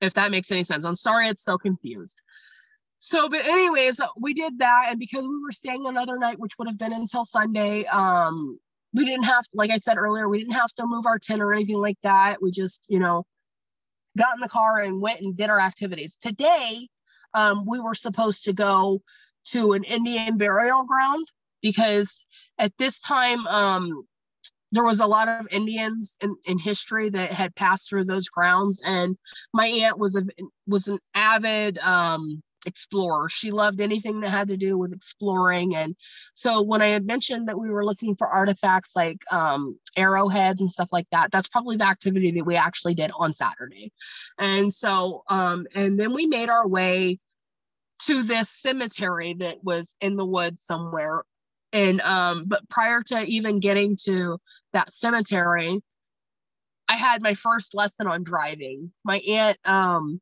If that makes any sense, I'm sorry it's so confused. So, but anyways, we did that, and because we were staying another night, which would have been until Sunday, um, we didn't have, like I said earlier, we didn't have to move our tent or anything like that. We just, you know, got in the car and went and did our activities. Today, um, we were supposed to go to an Indian burial ground because at this time, um, there was a lot of Indians in, in history that had passed through those grounds, and my aunt was a was an avid um, explorer. She loved anything that had to do with exploring. And so when I had mentioned that we were looking for artifacts like um, arrowheads and stuff like that, that's probably the activity that we actually did on Saturday. And so, um, and then we made our way to this cemetery that was in the woods somewhere. And um, but prior to even getting to that cemetery, I had my first lesson on driving. My aunt um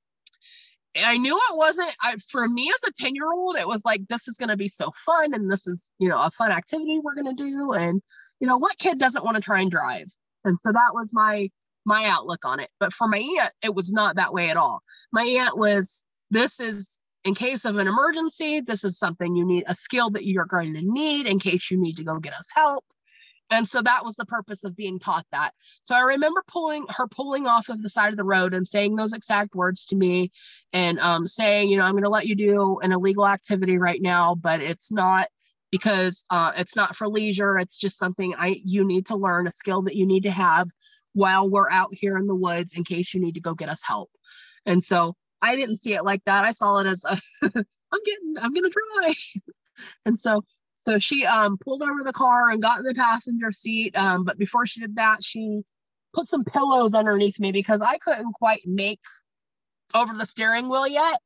I knew it wasn't I, for me as a 10 year old, it was like, this is going to be so fun. And this is, you know, a fun activity we're going to do. And, you know, what kid doesn't want to try and drive? And so that was my, my outlook on it. But for my aunt, it was not that way at all. My aunt was, this is in case of an emergency, this is something you need a skill that you're going to need in case you need to go get us help. And so that was the purpose of being taught that. So I remember pulling her pulling off of the side of the road and saying those exact words to me and um, saying, you know, I'm going to let you do an illegal activity right now, but it's not because uh, it's not for leisure. It's just something I you need to learn, a skill that you need to have while we're out here in the woods in case you need to go get us help. And so I didn't see it like that. I saw it as a I'm getting I'm gonna try. and so so she um, pulled over the car and got in the passenger seat. Um, but before she did that, she put some pillows underneath me because I couldn't quite make over the steering wheel yet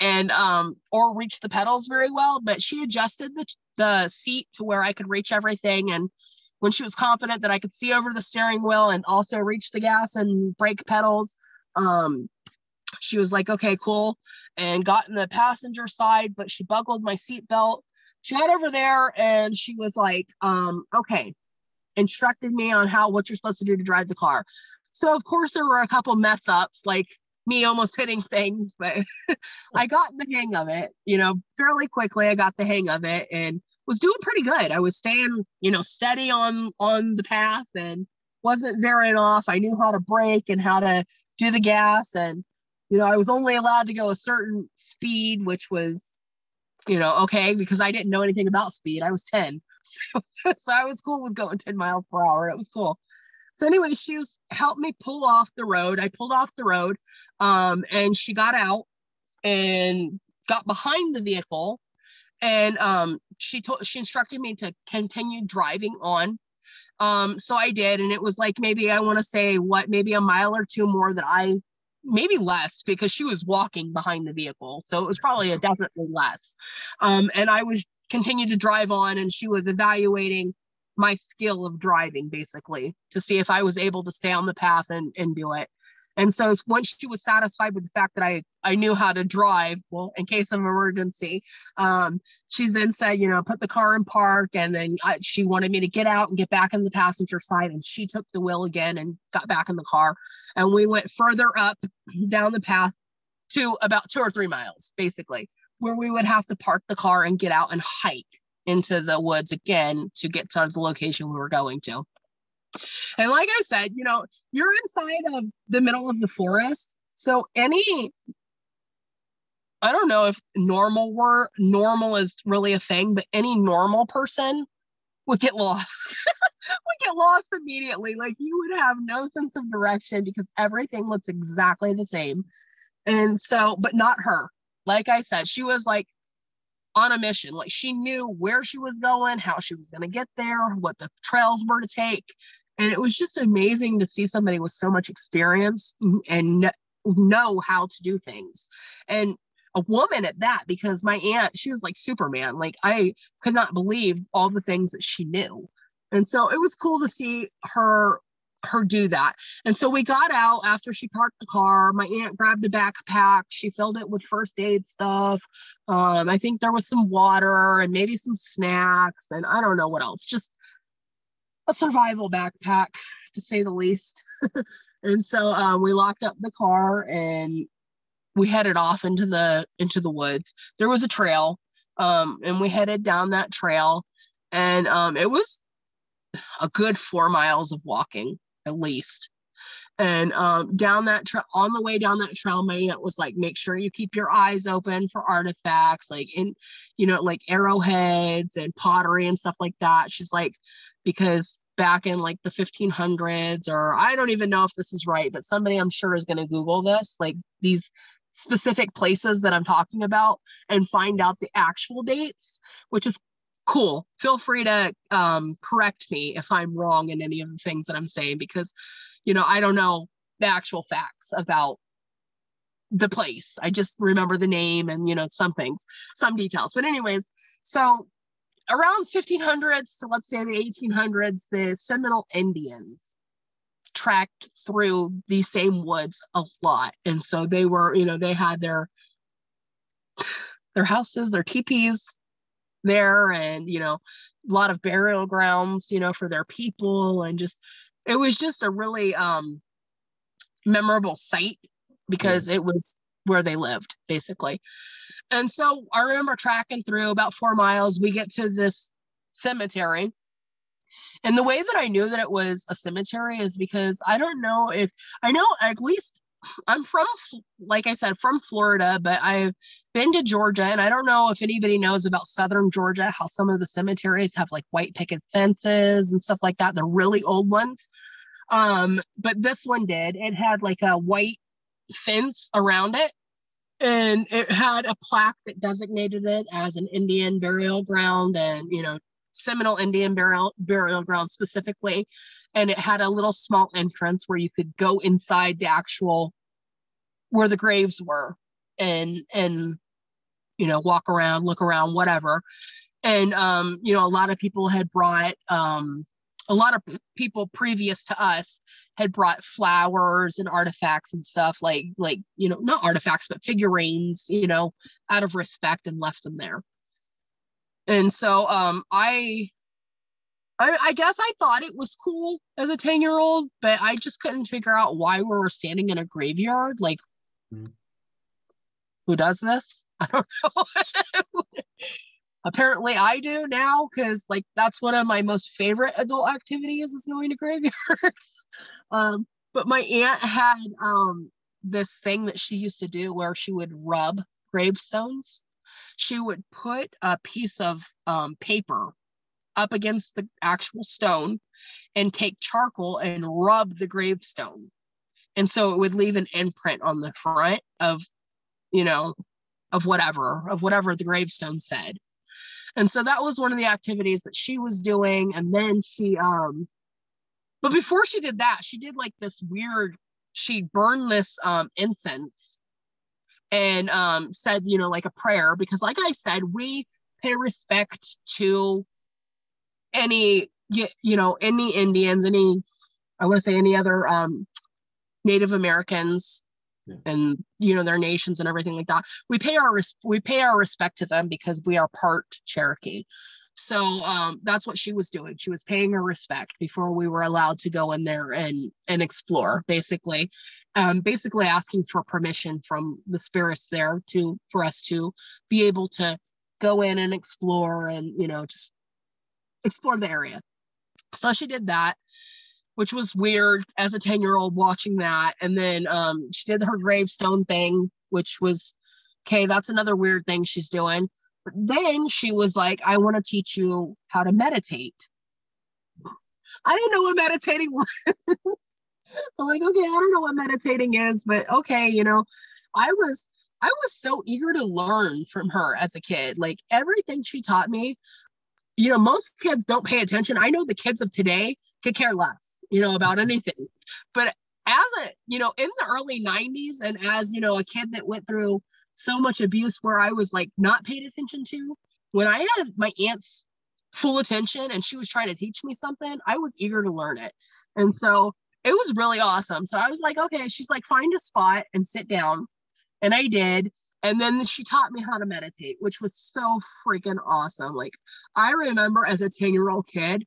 and um or reach the pedals very well but she adjusted the the seat to where I could reach everything and when she was confident that I could see over the steering wheel and also reach the gas and brake pedals um she was like okay cool and got in the passenger side but she buckled my seat got over there and she was like, um, okay, instructed me on how what you're supposed to do to drive the car. So of course there were a couple mess ups, like me almost hitting things, but I got the hang of it, you know, fairly quickly. I got the hang of it and was doing pretty good. I was staying, you know, steady on on the path and wasn't veering off. I knew how to brake and how to do the gas and you know, I was only allowed to go a certain speed, which was you know, okay, because I didn't know anything about speed. I was 10. So, so I was cool with going 10 miles per hour. It was cool. So anyway, she was helped me pull off the road. I pulled off the road um, and she got out and got behind the vehicle and um, she told she instructed me to continue driving on. Um, so I did, and it was like maybe I want to say what maybe a mile or two more that I maybe less because she was walking behind the vehicle. So it was probably a definitely less. Um, and I was continued to drive on and she was evaluating my skill of driving basically to see if I was able to stay on the path and, and do it. And so once she was satisfied with the fact that I, I knew how to drive, well, in case of emergency, um, she then said, you know, put the car in park. And then I, she wanted me to get out and get back in the passenger side. And she took the wheel again and got back in the car. And we went further up down the path to about two or three miles, basically, where we would have to park the car and get out and hike into the woods again to get to the location we were going to. And like I said, you know, you're inside of the middle of the forest. So any I don't know if normal were normal is really a thing, but any normal person would get lost. would get lost immediately. Like you would have no sense of direction because everything looks exactly the same. And so, but not her. Like I said, she was like on a mission. Like she knew where she was going, how she was going to get there, what the trails were to take. And it was just amazing to see somebody with so much experience and know how to do things. And a woman at that, because my aunt, she was like Superman. Like I could not believe all the things that she knew. And so it was cool to see her her do that. And so we got out after she parked the car. My aunt grabbed a backpack. She filled it with first aid stuff. Um, I think there was some water and maybe some snacks and I don't know what else. Just a survival backpack to say the least. and so um, we locked up the car and we headed off into the into the woods. There was a trail, um, and we headed down that trail, and um, it was a good four miles of walking at least. And um, down that trail, on the way down that trail, my aunt was like, make sure you keep your eyes open for artifacts, like in, you know, like arrowheads and pottery and stuff like that. She's like, because back in like the 1500s, or I don't even know if this is right, but somebody I'm sure is going to Google this, like these specific places that I'm talking about and find out the actual dates, which is cool. Feel free to um, correct me if I'm wrong in any of the things that I'm saying because, you know, I don't know the actual facts about the place. I just remember the name and, you know, some things, some details. But, anyways, so around 1500s to let's say the 1800s, the Seminole Indians tracked through these same woods a lot. And so they were, you know, they had their their houses, their teepees there and, you know, a lot of burial grounds, you know, for their people and just it was just a really um memorable site because yeah. it was where they lived basically. And so I remember tracking through about 4 miles we get to this cemetery and the way that I knew that it was a cemetery is because I don't know if I know at least I'm from, like I said, from Florida, but I've been to Georgia, and I don't know if anybody knows about Southern Georgia, how some of the cemeteries have like white picket fences and stuff like that. They're really old ones. Um, but this one did. It had like a white fence around it, and it had a plaque that designated it as an Indian burial ground, and you know, Seminole Indian burial burial ground specifically, and it had a little small entrance where you could go inside the actual where the graves were, and and you know walk around, look around, whatever. And um, you know, a lot of people had brought um, a lot of people previous to us had brought flowers and artifacts and stuff like like you know not artifacts but figurines you know out of respect and left them there and so um, I, I, I guess I thought it was cool as a 10 year old, but I just couldn't figure out why we were standing in a graveyard. Like, mm. who does this? I don't know. Apparently, I do now because, like, that's one of my most favorite adult activities is going to graveyards. um, but my aunt had um, this thing that she used to do where she would rub gravestones she would put a piece of um, paper up against the actual stone and take charcoal and rub the gravestone. And so it would leave an imprint on the front of, you know, of whatever, of whatever the gravestone said. And so that was one of the activities that she was doing. And then she, um, but before she did that, she did like this weird, she burned this um, incense and um, said, you know, like a prayer, because like I said, we pay respect to any, you know, any Indians, any, I want to say any other um, Native Americans yeah. and, you know, their nations and everything like that. We pay our, res- we pay our respect to them because we are part Cherokee. So um, that's what she was doing. She was paying her respect before we were allowed to go in there and and explore. Basically, um, basically asking for permission from the spirits there to for us to be able to go in and explore and you know just explore the area. So she did that, which was weird as a ten year old watching that. And then um, she did her gravestone thing, which was okay. That's another weird thing she's doing then she was like, I want to teach you how to meditate. I didn't know what meditating was. I'm like, okay, I don't know what meditating is, but okay, you know, I was I was so eager to learn from her as a kid. Like everything she taught me, you know, most kids don't pay attention. I know the kids of today could care less, you know, about anything. But as a, you know, in the early 90s and as, you know, a kid that went through so much abuse where I was like not paid attention to. When I had my aunt's full attention and she was trying to teach me something, I was eager to learn it. And so it was really awesome. So I was like, okay, she's like, find a spot and sit down. And I did. And then she taught me how to meditate, which was so freaking awesome. Like, I remember as a 10 year old kid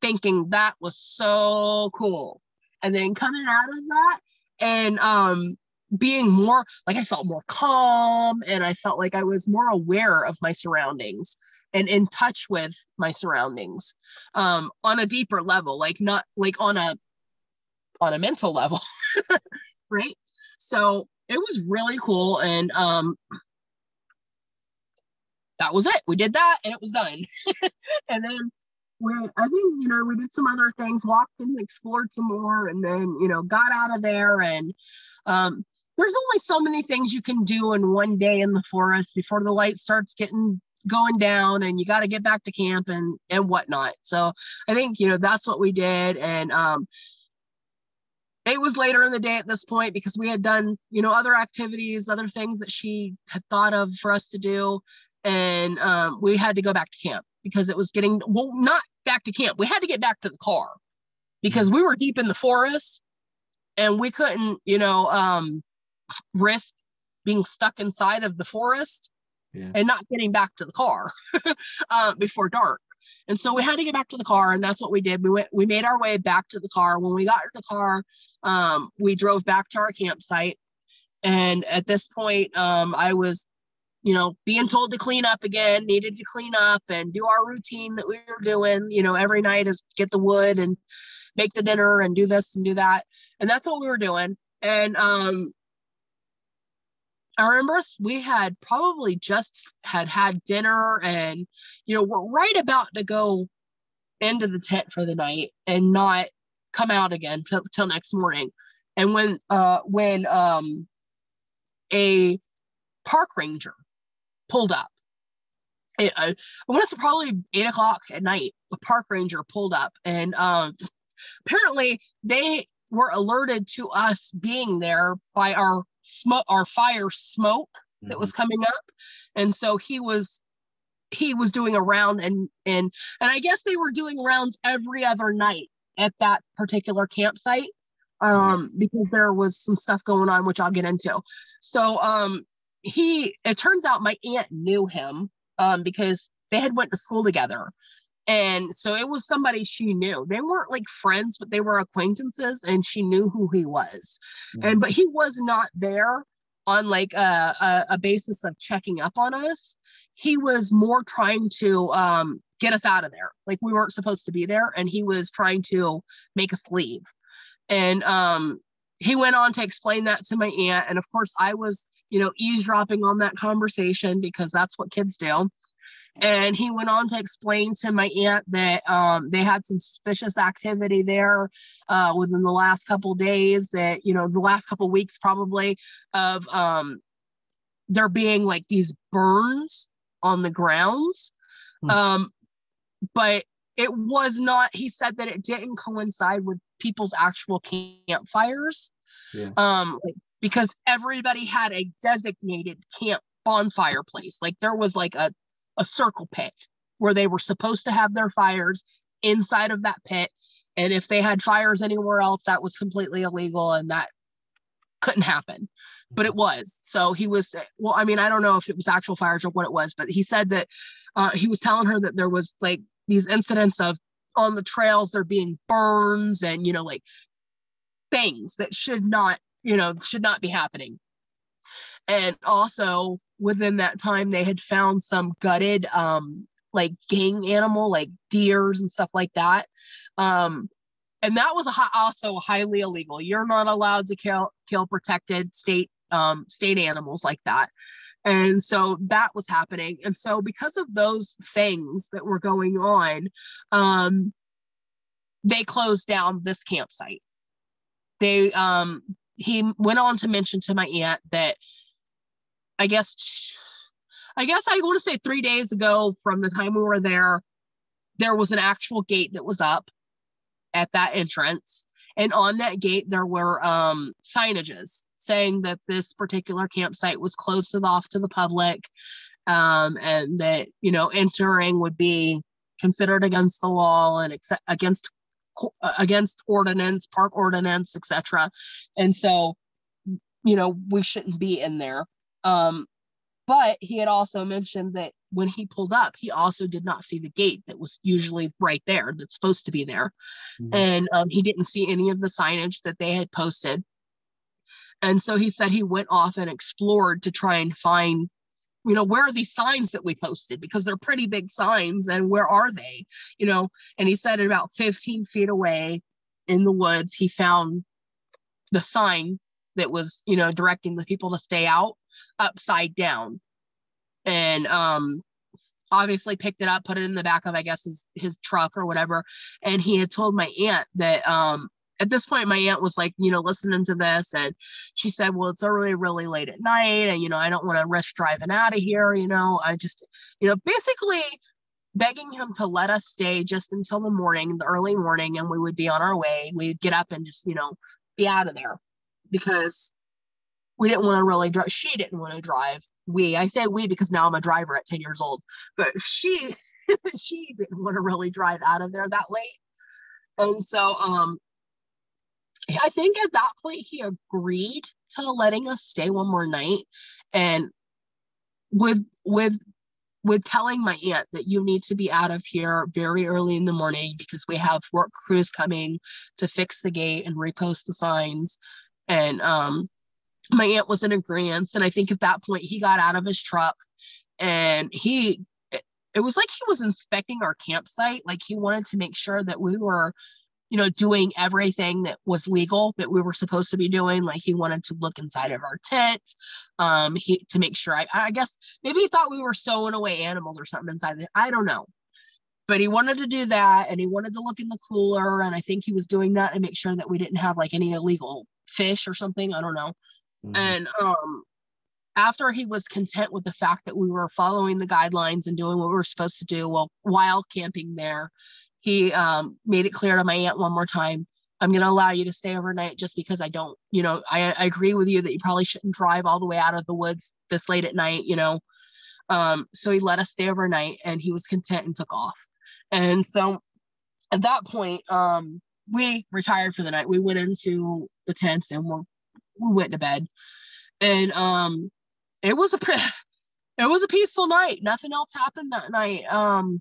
thinking that was so cool. And then coming out of that and um, being more like I felt more calm and I felt like I was more aware of my surroundings and in touch with my surroundings um, on a deeper level, like not like on a on a mental level, right? So it was really cool, and um, that was it. We did that, and it was done. and then we, I think you know, we did some other things, walked and explored some more, and then you know, got out of there and um, there's only so many things you can do in one day in the forest before the light starts getting going down and you got to get back to camp and and whatnot. So i think you know that's what we did and um it was later in the day at this point because we had done you know other activities other things that she had thought of for us to do and um, we had to go back to camp because it was getting well not back to camp we had to get back to the car because we were deep in the forest and we couldn't you know um risk being stuck inside of the forest Yeah. and not getting back to the car uh, before dark. And so we had to get back to the car, and that's what we did. We went, we made our way back to the car. When we got to the car, um, we drove back to our campsite. And at this point, um, I was, you know, being told to clean up again, needed to clean up and do our routine that we were doing, you know, every night is get the wood and make the dinner and do this and do that. And that's what we were doing. And um, I remember we had probably just had had dinner and, you know, we're right about to go into the tent for the night and not come out again till, till next morning. And when, uh, when, um, a park ranger pulled up, it, uh, I want to probably eight o'clock at night, a park ranger pulled up and, um, apparently they were alerted to us being there by our smoke our fire smoke that was coming up. And so he was he was doing a round and and and i guess they were doing rounds every other night at that particular campsite um because there was some stuff going on which i'll get into. So um he it turns out my aunt knew him um because they had went to school together and so it was somebody she knew. They weren't like friends but they were acquaintances and she knew who he was. And but he was not there on like a, a, a basis of checking up on us. He was more trying to um, get us out of there. Like we weren't supposed to be there and he was trying to make us leave. And um, he went on to explain that to my aunt and of course i was you know eavesdropping on that conversation because that's what kids do and he went on to explain to my aunt that um, they had some suspicious activity there uh, within the last couple days that you know the last couple weeks probably of um, there being like these burns on the grounds Hmm. um, but it was not he said that it didn't coincide with people's actual campfires Yeah. um because everybody had a designated camp bonfire place like there was like a a circle pit where they were supposed to have their fires inside of that pit. And if they had fires anywhere else, that was completely illegal and that couldn't happen. But it was. So he was, well, I mean, I don't know if it was actual fires or what it was, but he said that uh, he was telling her that there was like these incidents of on the trails there being burns and, you know, like things that should not, you know, should not be happening. And also within that time, they had found some gutted, um, like gang animal, like deers and stuff like that. Um, and that was a, also highly illegal. You're not allowed to kill kill protected state um, state animals like that. And so that was happening. And so because of those things that were going on, um, they closed down this campsite. They um, he went on to mention to my aunt that I guess I guess I want to say three days ago from the time we were there, there was an actual gate that was up at that entrance. And on that gate, there were um, signages saying that this particular campsite was closed off to the public um, and that, you know, entering would be considered against the law and ex- against uh, against ordinance, park ordinance, etc. And so, you know, we shouldn't be in there. Um, but he had also mentioned that when he pulled up, he also did not see the gate that was usually right there, that's supposed to be there. Mhm. And um, he didn't see any of the signage that they had posted. And so he said he went off and explored to try and find, you know, where are these signs that we posted? Because they're pretty big signs, and where are they? You know, and he said about 15 feet away in the woods, he found the sign that was, you know, directing the people to stay out upside down. And um obviously picked it up, put it in the back of I guess his his truck or whatever. And he had told my aunt that um at this point my aunt was like, you know, listening to this and she said, Well, it's already really late at night, and you know, I don't want to risk driving out of here, you know. I just, you know, basically begging him to let us stay just until the morning, the early morning, and we would be on our way. We'd get up and just, you know, be out of there because we didn't want to really drive. She didn't want to drive. We, I say we because now I'm a driver at 10 years old, but she, she didn't want to really drive out of there that late. And so, um, I think at that point he agreed to letting us stay one more night. And with, with, with telling my aunt that you need to be out of here very early in the morning because we have work crews coming to fix the gate and repost the signs. And um, my aunt was in a agreement. And I think at that point he got out of his truck and he, it, was like he was inspecting our campsite. Like he wanted to make sure that we were, you know, doing everything that was legal that we were supposed to be doing. Like he wanted to look inside of our tent, um, he to make sure. I, I guess maybe he thought we were stowing away animals or something inside. I don't know, but he wanted to do that, and he wanted to look in the cooler, and I think he was doing that to make sure that we didn't have like any illegal fish or something. I don't know. Mhm. And um, after he was content with the fact that we were following the guidelines and doing what we were supposed to do while while camping there, he um, made it clear to my aunt one more time. I'm going to allow you to stay overnight just because I don't, you know, I, I agree with you that you probably shouldn't drive all the way out of the woods this late at night, you know. Um, so he let us stay overnight and he was content and took off. And so at that point, um, we retired for the night. We went into the tents and we're, we went to bed. And um, it was a pre- it was a peaceful night. Nothing else happened that night. Um,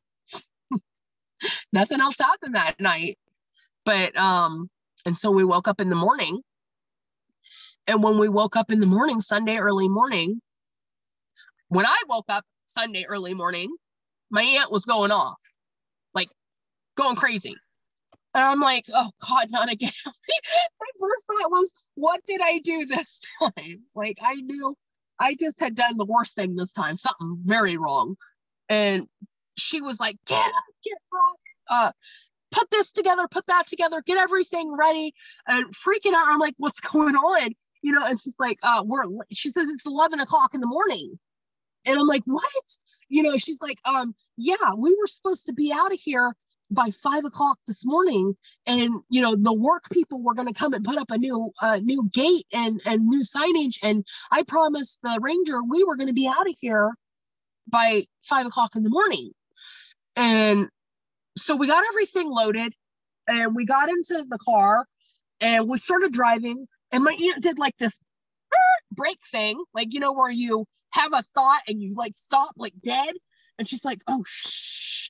nothing else happened that night. But um, and so we woke up in the morning. And when we woke up in the morning, Sunday early morning, when I woke up Sunday early morning, my aunt was going off, like going crazy. And I'm like, oh God, not again. my first thought was, what did I do this time? Like I knew I just had done the worst thing this time, something very wrong. And she was like, get up, get across, uh, put this together, put that together, get everything ready, and freaking out. I'm like, what's going on? You know, and she's like, uh, we're she says it's 11 o'clock in the morning. And I'm like, what? You know, she's like, um, yeah, we were supposed to be out of here by five o'clock this morning and you know the work people were going to come and put up a new uh, new gate and and new signage and i promised the ranger we were going to be out of here by five o'clock in the morning. And so we got everything loaded and we got into the car and we started driving and my aunt did like this brake thing like you know where you have a thought and you like stop like dead and she's like oh shh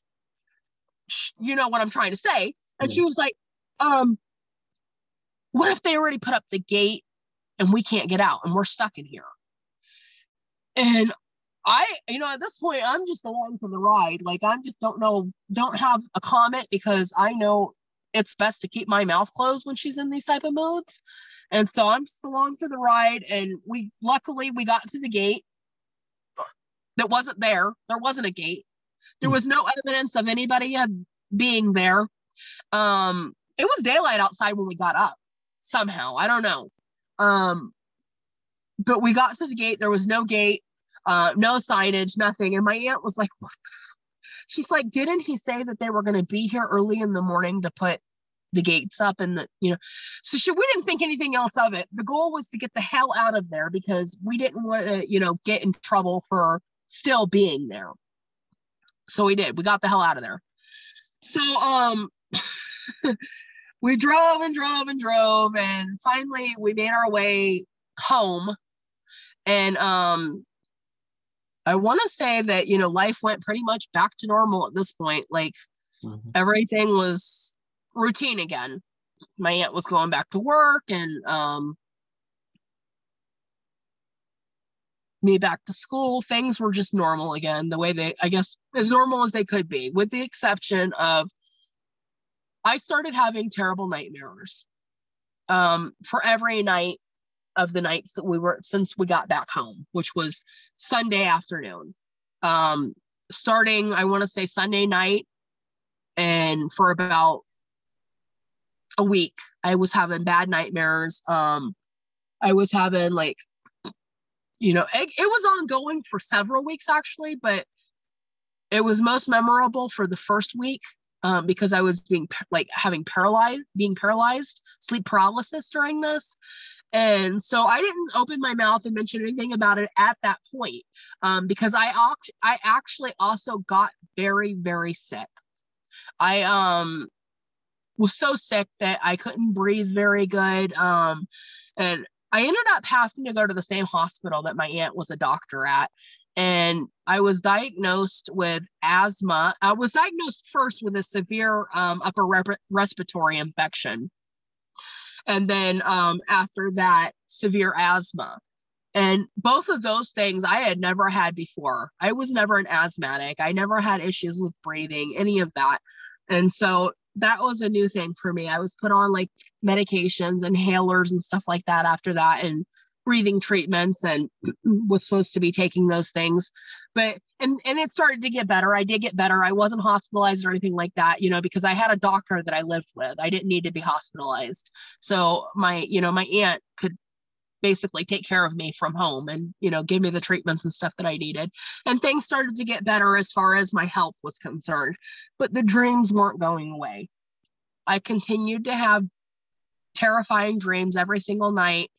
you know what I'm trying to say. And she was like, um, what if they already put up the gate and we can't get out and we're stuck in here? And I, you know, at this point, I'm just along for the ride. Like, I'm just don't know, don't have a comment because I know it's best to keep my mouth closed when she's in these type of modes. And so I'm just along for the ride. And we, luckily, we got to the gate that wasn't there. There wasn't a gate. There was no evidence of anybody uh, being there. Um, it was daylight outside when we got up. Somehow, I don't know. Um, but we got to the gate. There was no gate, uh, no signage, nothing. And my aunt was like, "What?" the She's like, "Didn't he say that they were going to be here early in the morning to put the gates up and the you know?" So she, we didn't think anything else of it. The goal was to get the hell out of there because we didn't want to, you know, get in trouble for still being there. So we did. We got the hell out of there. so um we drove and drove and drove and finally we made our way home and um i want to say that you know life went pretty much back to normal at this point like Mhm. everything was routine again my aunt was going back to work and um me back to school things were just normal again the way they i guess as normal as they could be with the exception of i started having terrible nightmares um for every night of the nights that we were since we got back home which was sunday afternoon. Um starting i want to say sunday night and for about a week i was having bad nightmares. Um i was having like you know it, it was ongoing for several weeks actually but it was most memorable for the first week um, because i was being like having paralyzed being paralyzed sleep paralysis during this. And so i didn't open my mouth and mention anything about it at that point um, because i i actually also got very very sick. I um was so sick that i couldn't breathe very good um and I ended up having to go to the same hospital that my aunt was a doctor at. And I was diagnosed with asthma. I was diagnosed first with a severe um, upper rep- respiratory infection. And then um, after that, severe asthma. And both of those things I had never had before. I was never an asthmatic. I never had issues with breathing, any of that. And so that was a new thing for me. I was put on like medications, inhalers, and stuff like that after that, and breathing treatments, and was supposed to be taking those things. But and and it started to get better. I did get better. I wasn't hospitalized or anything like that, you know, because I had a doctor that I lived with. I didn't need to be hospitalized. So my, you know, my aunt could basically take care of me from home and you know give me the treatments and stuff that i needed. And things started to get better as far as my health was concerned but the dreams weren't going away. I continued to have terrifying dreams every single night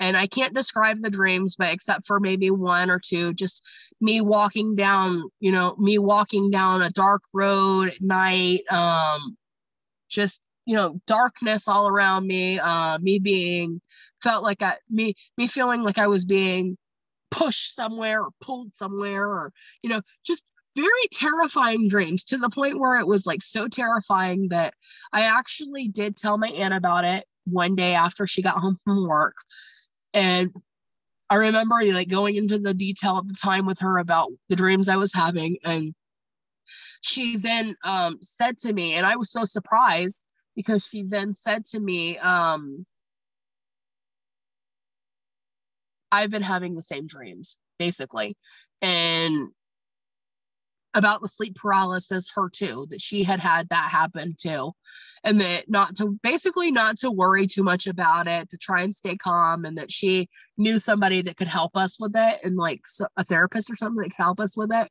and i can't describe the dreams but except for maybe one or two just me walking down you know me walking down a dark road at night um just you know darkness all around me uh me being felt like i me me feeling like i was being pushed somewhere or pulled somewhere or you know just very terrifying dreams to the point where it was like so terrifying that i actually did tell my aunt about it one day after she got home from work. And i remember like going into the detail at the time with her about the dreams i was having and she then um, said to me and i was so surprised because she then said to me um, i've been having the same dreams basically. And about the sleep paralysis her too that she had had that happen too. And that not to basically not to worry too much about it to try and stay calm and that she knew somebody that could help us with it and like a therapist or something that could help us with it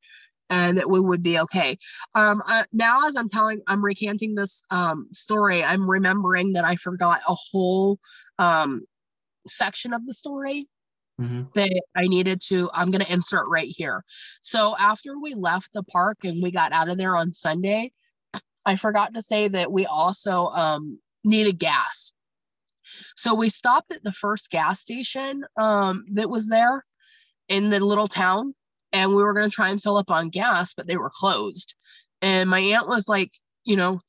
and that we would be okay. Um I, now as i'm telling i'm recanting this um story i'm remembering that i forgot a whole um section of the story Mhm. that I needed to, I'm going to insert right here. So after we left the park and we got out of there on Sunday, I forgot to say that we also um, needed gas. So we stopped at the first gas station um, that was there in the little town and we were going to try and fill up on gas, but they were closed. And my aunt was like, you know,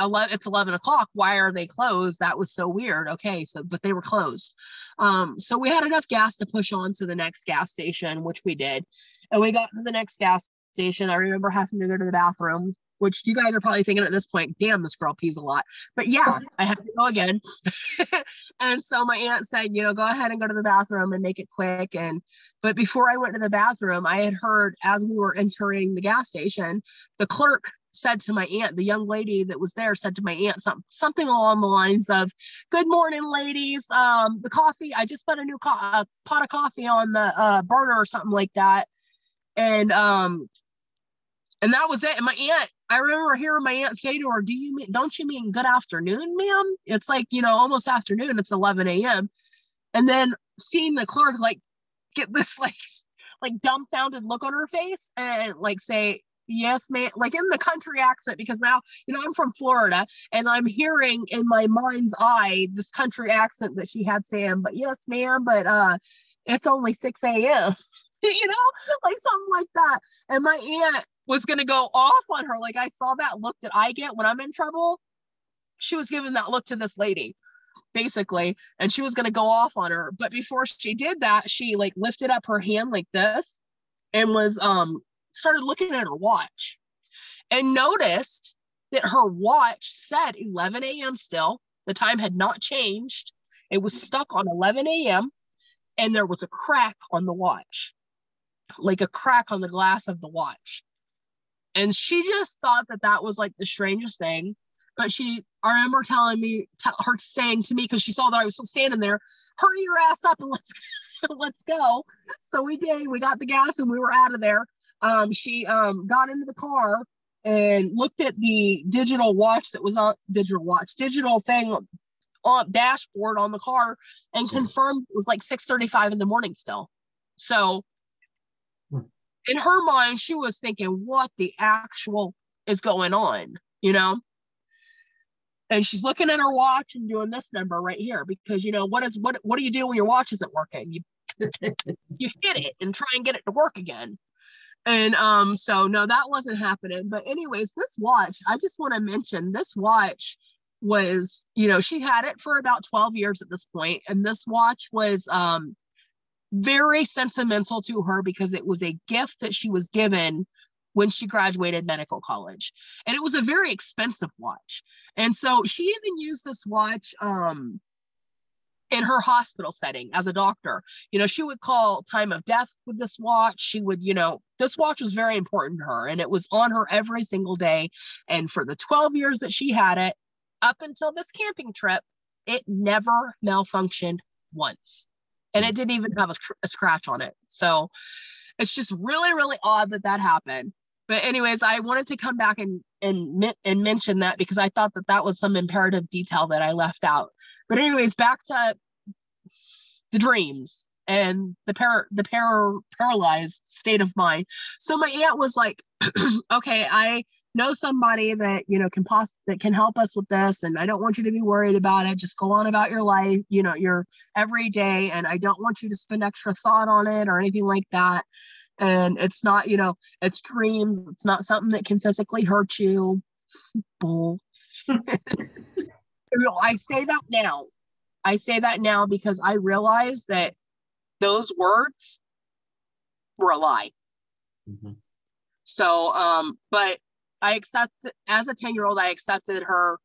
11, it's 11 o'clock. Why are they closed? That was so weird. Okay. So, but they were closed. Um, so we had enough gas to push on to the next gas station, which we did. And we got to the next gas station. I remember having to go to the bathroom, which you guys are probably thinking at this point, damn, this girl pees a lot. But yeah, I had to go again. and so my aunt said, you know, go ahead and go to the bathroom and make it quick. And but before I went to the bathroom, I had heard as we were entering the gas station, the clerk said to my aunt, the young lady that was there said to my aunt some, something along the lines of, "Good morning, ladies. Um, the coffee. I just put a new co- uh, pot of coffee on the uh, burner or something like that." And um, and that was it. And my aunt, I remember hearing my aunt say to her, "Do you mean? Don't you mean good afternoon, ma'am? It's like you know almost afternoon. It's 11 a.m." And then seeing the clerk like get this like like dumbfounded look on her face and like say Yes, ma'am. Like in the country accent, because now, you know, I'm from Florida and I'm hearing in my mind's eye this country accent that she had saying, but yes, ma'am, but uh it's only 6 a.m. you know, like something like that. And my aunt was gonna go off on her. Like I saw that look that I get when I'm in trouble. She was giving that look to this lady basically and she was to go off on her but before she did that she like lifted up her hand like this and was um started looking at her watch and noticed that her watch said 11 a.m. still. The time had not changed. It was stuck on 11 a.m. and there was a crack on the watch, like a crack on the glass of the watch. And she just thought that that was like the strangest thing. But she, I remember telling me, t- her saying to me, because she saw that I was still standing there, hurry your ass up and let's let's go. So we did. We got the gas and we were out of there um, she um, got into the car and looked at the digital watch that was on digital watch, digital thing on dashboard on the car and confirmed it was like 6:35 in the morning still. So Hmm. in her mind, she was thinking, what the actual is going on, you know? And she's looking at her watch and doing this number right here because you know what is what what do you do when your watch isn't working? You you hit it and try and get it to work again. And um, so no, that wasn't happening. But anyways, this watch, I just want to mention this watch was, you know, she had it for about 12 years at this point, and this watch was um very sentimental to her because it was a gift that she was given when she graduated medical college. And it was a very expensive watch. And so she even used this watch um in her hospital setting as a doctor. You know, she would call time of death with this watch. She would, you know, this watch was very important to her and it was on her every single day. And for the 12 years that she had it, up until this camping trip, it never malfunctioned once. And it hmm. didn't even have a, a scratch on it. So it's just really, really odd that that happened. But anyways, I wanted to come back and and and mention that because I thought that that was some imperative detail that I left out. But anyways, back to the dreams and the par the par- paralyzed state of mind. So my aunt was like, "Okay, I know somebody that you know can poss- that can help us with this, and I don't want you to be worried about it. Just go on about your life, you know, your everyday, and I don't want you to spend extra thought on it or anything like that." And it's not, you know, it's dreams. It's not something that can physically hurt you. Bull. I say that now. I say that now because I realize that those words were a lie. Mhm. So, um, but I accept as a 10 year old, I accepted her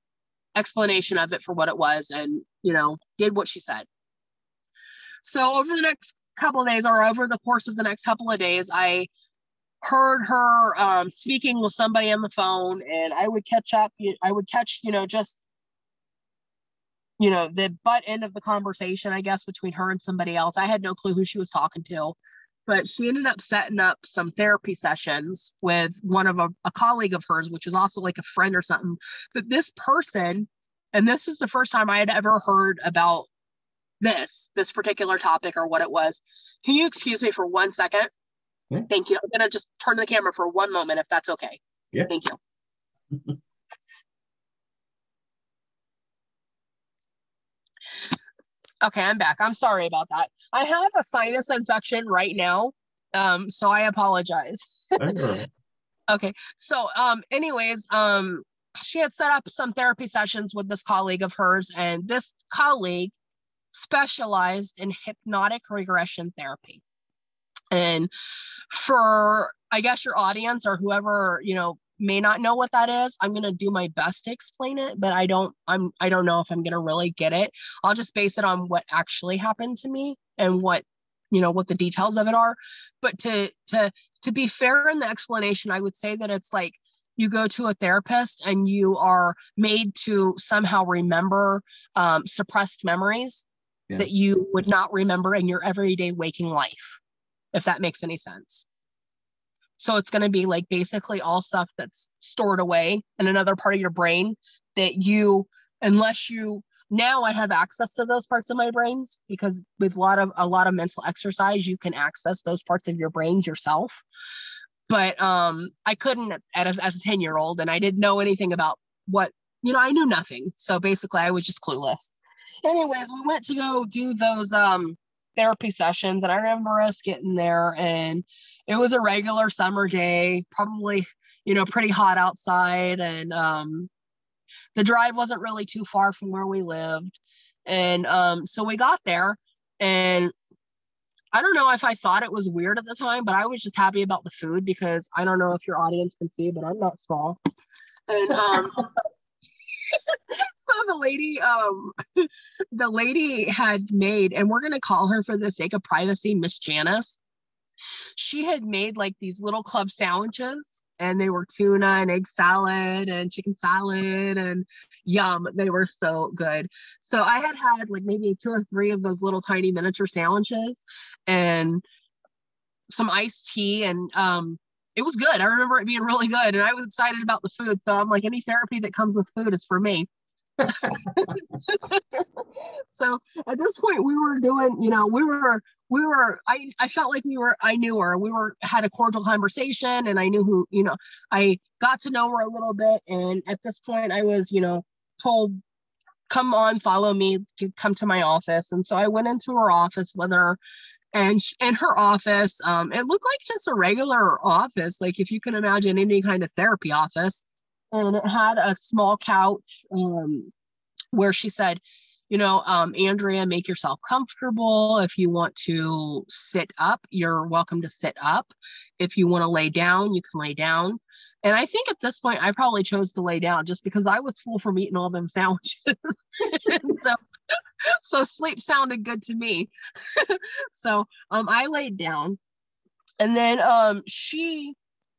explanation of it for what it was and, you know, did what she said. So, over the next couple days or over the course of the next couple of days, I heard her um, speaking with somebody on the phone and I would catch up. I would catch, you know, just you know the butt end of the conversation i guess between her and somebody else i had no clue who she was talking to but she ended up setting up some therapy sessions with one of a, a colleague of hers which was also like a friend or something but this person and this is the first time i had ever heard about this this particular topic or what it was can you excuse me for one second Yeah. thank you i'm going to just turn the camera for one moment if that's okay Yeah. thank you Okay, I'm back. I'm sorry about that. I have a sinus infection right now. Um, so I apologize. Okay. So um anyways, um she had set up some therapy sessions with this colleague of hers, and this colleague specialized in hypnotic regression therapy. And for I guess your audience or whoever, you know, may not know what that is, I'm gonna do my best to explain it, but I don't I'm I don't know if I'm gonna really get it. I'll just base it on what actually happened to me and what you know what the details of it are. But to to to be fair in the explanation, I would say that it's like you go to a therapist and you are made to somehow remember um, suppressed memories Yeah. that you would not remember in your everyday waking life, if that makes any sense. So it's going to be like basically all stuff that's stored away in another part of your brain that you, unless you now I have access to those parts of my brains because with a lot of a lot of mental exercise, you can access those parts of your brains yourself. but um i couldn't as, as a 10 year old and i didn't know anything about what you know i knew nothing so basically i was just clueless anyways we went to go do those um therapy sessions and i remember us getting there and it was a regular summer day probably you know pretty hot outside and um the drive wasn't really too far from where we lived and um so we got there and I don't know if I thought it was weird at the time, but I was just happy about the food because I don't know if your audience can see, but I'm not small. And um so the lady um the lady had made and we're going to call her for the sake of privacy Miss Janice. She had made like these little club sandwiches and they were tuna and egg salad and chicken salad and yum. They were so good. So i had had like maybe two or three of those little tiny miniature sandwiches and some iced tea and um it was good. I remember it being really good and i was excited about the food. So i'm like any therapy that comes with food is for me so at this point we were doing you know we were we were I, I felt like we were i knew her. We were had a cordial conversation and i knew who you know i got to know her a little bit. And at this point i was you know told come on follow me. Come to my office. And so i went into her office with her and in her office um, it looked like just a regular office. Like if you can imagine any kind of therapy office and it had a small couch um, where she said you know, um, Andrea, make yourself comfortable. If you want to sit up, you're welcome to sit up. If you want to lay down, you can lay down. And I think at this point, I probably chose to lay down just because I was full from eating all them sandwiches. so, so sleep sounded good to me. so um, I laid down, and then um, she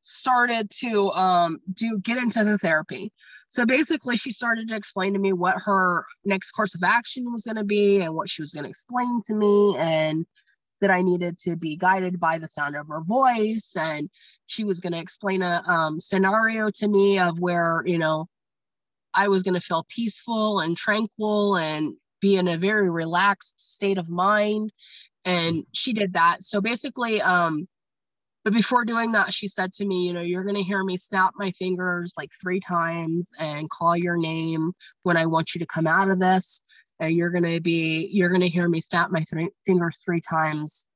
started to um, do get into the therapy. So basically, she started to explain to me what her next course of action was going to be and what she was going to explain to me, and that I needed to be guided by the sound of her voice. And she was going to explain a um, scenario to me of where, you know, I was going to feel peaceful and tranquil and be in a very relaxed state of mind. And she did that. So basically, um, but before doing that, she said to me, You know, you're going to hear me snap my fingers like three times and call your name when I want you to come out of this. And you're going to be, you're going to hear me snap my fingers three times.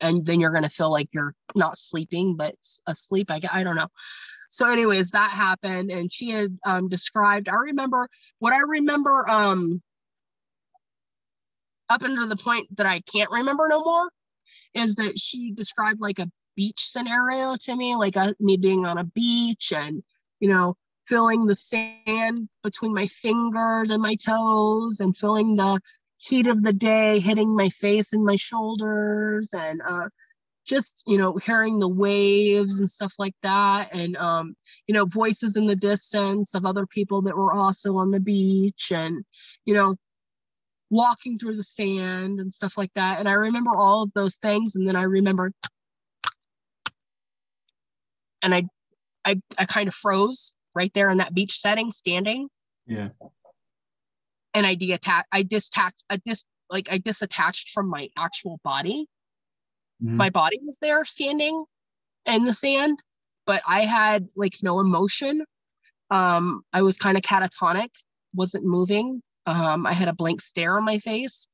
And then you're going to feel like you're not sleeping, but asleep. I, I don't know. So, anyways, that happened. And she had um, described, I remember what I remember um, up until the point that I can't remember no more is that she described like a beach scenario to me, like a, uh, me being on a beach and, you know, feeling the sand between my fingers and my toes and feeling the heat of the day hitting my face and my shoulders and uh, just you know hearing the waves and stuff like that and um, you know voices in the distance of other people that were also on the beach and you know walking through the sand and stuff like that. And I remember all of those things. And then I remember, and I, I, I kind of froze right there in that beach setting, standing. Yeah. And I deattached, I distacked, I dis, like I disattached from my actual body. Mm-hmm. My body was there standing in the sand, but I had like no emotion. Um, I was kind of catatonic, wasn't moving, um, I had a blank stare on my face.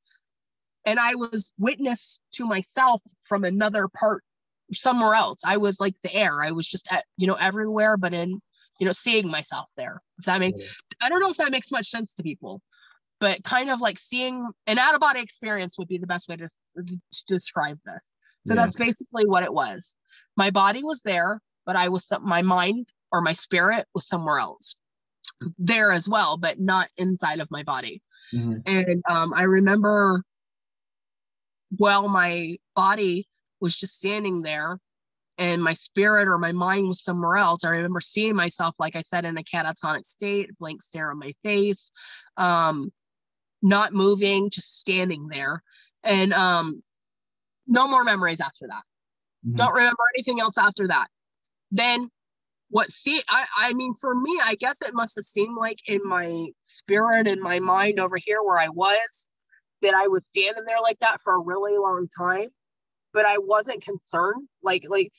And I was witness to myself from another part somewhere else. I was like the air. I was just at, you know, everywhere, but in, you know, seeing myself there. If that makes, I don't know if that makes much sense to people, but kind of like seeing an out of body experience would be the best way to, to describe this. So yeah. that's basically what it was. My body was there, but I was, my mind or my spirit was somewhere else there as well, but not inside of my body. Mm-hmm. And um, I remember, well, my body was just standing there and my spirit or my mind was somewhere else. I remember seeing myself, like I said, in a catatonic state, blank stare on my face, um, not moving, just standing there. And um, no more memories after that. Mm-hmm. Don't remember anything else after that. Then what see I, I mean for me i guess it must have seemed like in my spirit and my mind over here where i was that i was standing there like that for a really long time but i wasn't concerned like like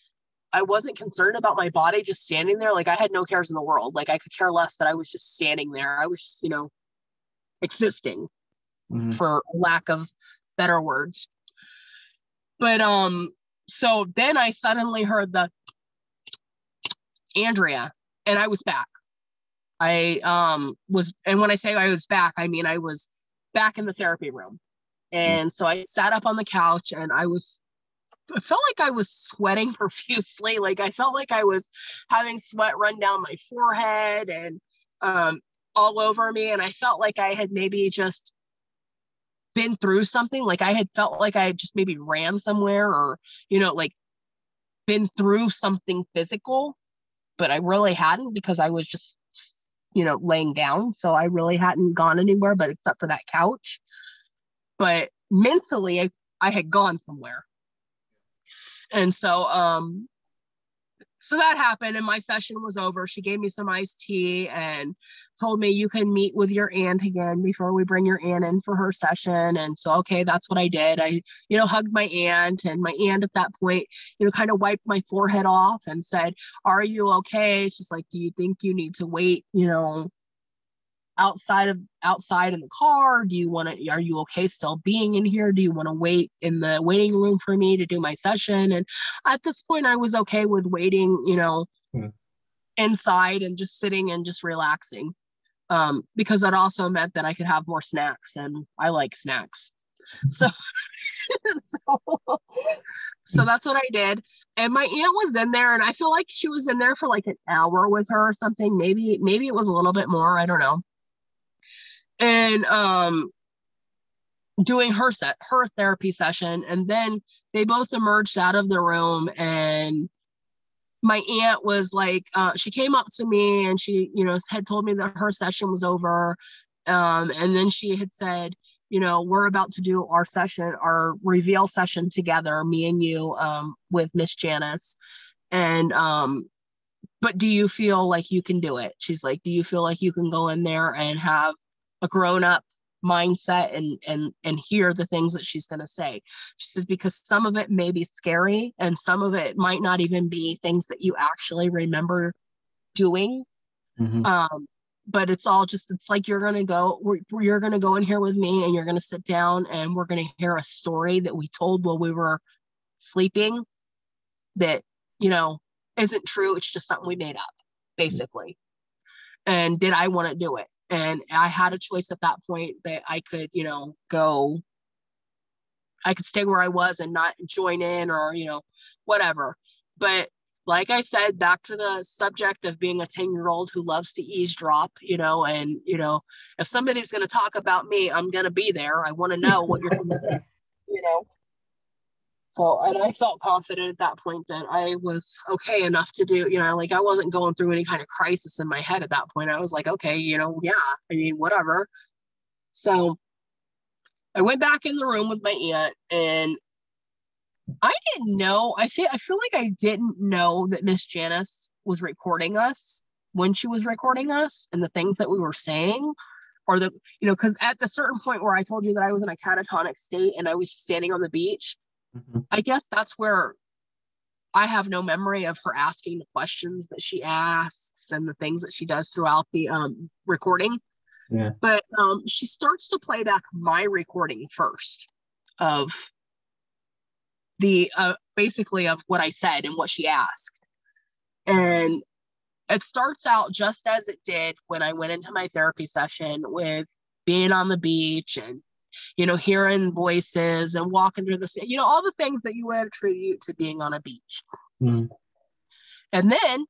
I wasn't concerned about my body just standing there. Like I had no cares in the world. Like I could care less that I was just standing there. I was just, you know, existing Mhm. for lack of better words. But um, so then I suddenly heard the Andrea, and I was back. I um was, and when I say I was back, I mean I was back in the therapy room. And so I sat up on the couch and I was I felt like I was sweating profusely. Like I felt like I was having sweat run down my forehead and um all over me. And I felt like I had maybe just been through something. Like I had felt like I had just maybe ran somewhere or, you know, like been through something physical, but I really hadn't because I was just, you know, laying down. So I really hadn't gone anywhere but except for that couch. But mentally, I, I had gone somewhere. And so, um, so that happened and my session was over. She gave me some iced tea and told me you can meet with your aunt again before we bring your aunt in for her session. And so, okay, that's what I did. I, you know, hugged my aunt and my aunt at that point, you know, kind of wiped my forehead off and said, Are you okay? She's like, Do you think you need to wait, you know, outside of outside in the car? Do you want to, are you okay still being in here? Do you want to wait in the waiting room for me to do my session? And at this point, I was okay with waiting, you know, Hmm. inside and just sitting and just relaxing. Um, because that also meant that I could have more snacks and I like snacks. So, so, so that's what I did. And my aunt was in there, and I feel like she was in there for like an hour with her or something. Maybe, maybe it was a little bit more. I don't know. And um doing her set her therapy session. And then they both emerged out of the room and my aunt was like uh, she came up to me and she you know had told me that her session was over. Um, and then she had said you know we're about to do our session our reveal session together me and you um, with miss janice. And um, but do you feel like you can do it? She's like do you feel like you can go in there and have a grown-up mindset and and and hear the things that she's going to say. She says because some of it may be scary and some of it might not even be things that you actually remember doing. Mhm. um but it's all just it's like you're going to go we're, you're going to go in here with me and you're going to sit down and we're going to hear a story that we told while we were sleeping that you know isn't true. It's just something we made up basically. And did i want to do it and i had a choice at that point that i could you know go i could stay where i was and not join in or you know whatever. But like i said back to the subject of being a 10 year old who loves to eavesdrop you know and you know if somebody's going to talk about me i'm going to be there. I want to know what you're gonna you know so and i felt confident at that point that i was okay enough to do you know like i wasn't going through any kind of crisis in my head at that point. I was like okay you know yeah i mean whatever. So i went back in the room with my aunt and i didn't know i feel i feel like i didn't know that miss janice was recording us when she was recording us and the things that we were saying or the you know because at the certain point where i told you that i was in a catatonic state and i was standing on the beach Mhm. I guess that's where I have no memory of her asking the questions that she asks and the things that she does throughout the um, recording. Yeah. But um, she starts to play back my recording first of the uh, basically of what I said and what she asked. And it starts out just as it did when I went into my therapy session with being on the beach and you know, hearing voices and walking through the, you know, all the things that you would attribute to being on a beach. Mm. And then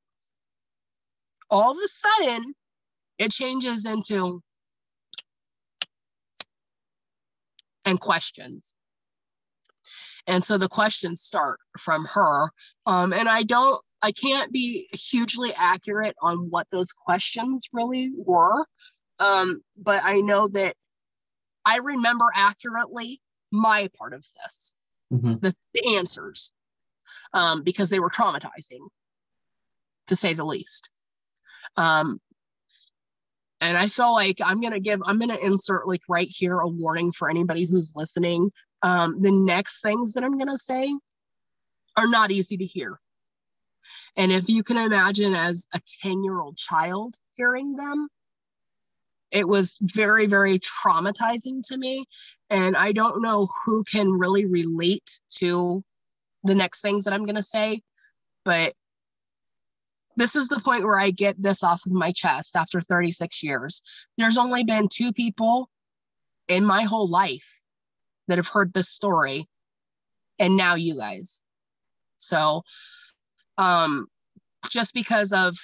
all of a sudden, it changes into and questions. And so the questions start from her. Um, and I don't, I can't be hugely accurate on what those questions really were. Um, but I know that I remember accurately my part of this, Mhm. the, the answers, um, because they were traumatizing, to say the least. Um, and I feel like I'm gonna give, I'm gonna insert like right here a warning for anybody who's listening. Um, the next things that I'm gonna say are not easy to hear. And if you can imagine as a 10 year old child hearing them, it was very, very traumatizing to me. And I don't know who can really relate to the next things that I'm going to say, but this is the point where I get this off of my chest after 36 years. There's only been two people in my whole life that have heard this story, and now you guys. So, um, just because of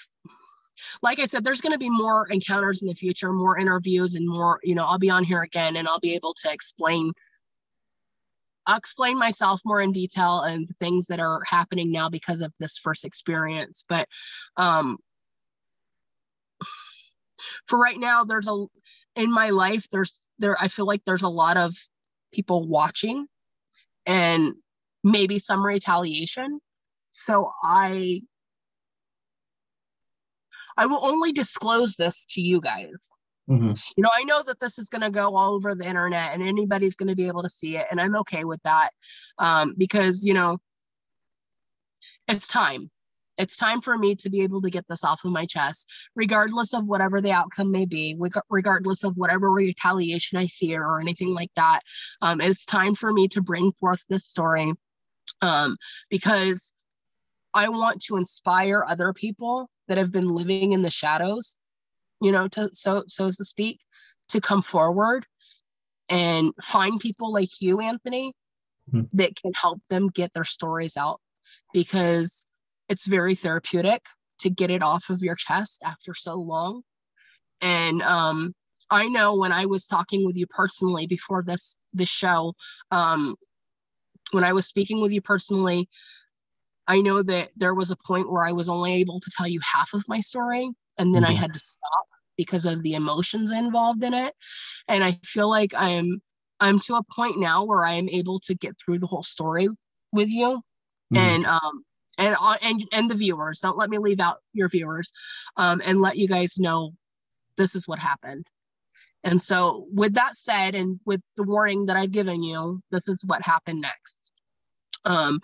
like I said, there's going to be more encounters in the future, more interviews, and more. You know, I'll be on here again, and I'll be able to explain. I'll explain myself more in detail and things that are happening now because of this first experience. But um, for right now, there's a in my life. There's there. I feel like there's a lot of people watching, and maybe some retaliation. So I I will only disclose this to you guys. Mhm. You know, I know that this is going to go all over the internet and anybody's going to be able to see it. And I'm okay with that um, because, you know, it's time. It's time for me to be able to get this off of my chest, regardless of whatever the outcome may be, regardless of whatever retaliation I fear or anything like that. Um, it's time for me to bring forth this story um, because I want to inspire other people that have been living in the shadows, you know, to so so to speak, to come forward and find people like you, Anthony, Mhm. that can help them get their stories out because it's very therapeutic to get it off of your chest after so long. And um, I know when I was talking with you personally before this this show, um, when I was speaking with you personally, I know that there was a point where I was only able to tell you half of my story, and then I Mhm. had to stop because of the emotions involved in it. And I feel like I'm I'm to a point now where I am able to get through the whole story with you, Mhm. and um and on and and the viewers. Don't let me leave out your viewers, um, and let you guys know this is what happened. And so, with that said, and with the warning that I've given you, this is what happened next. Um,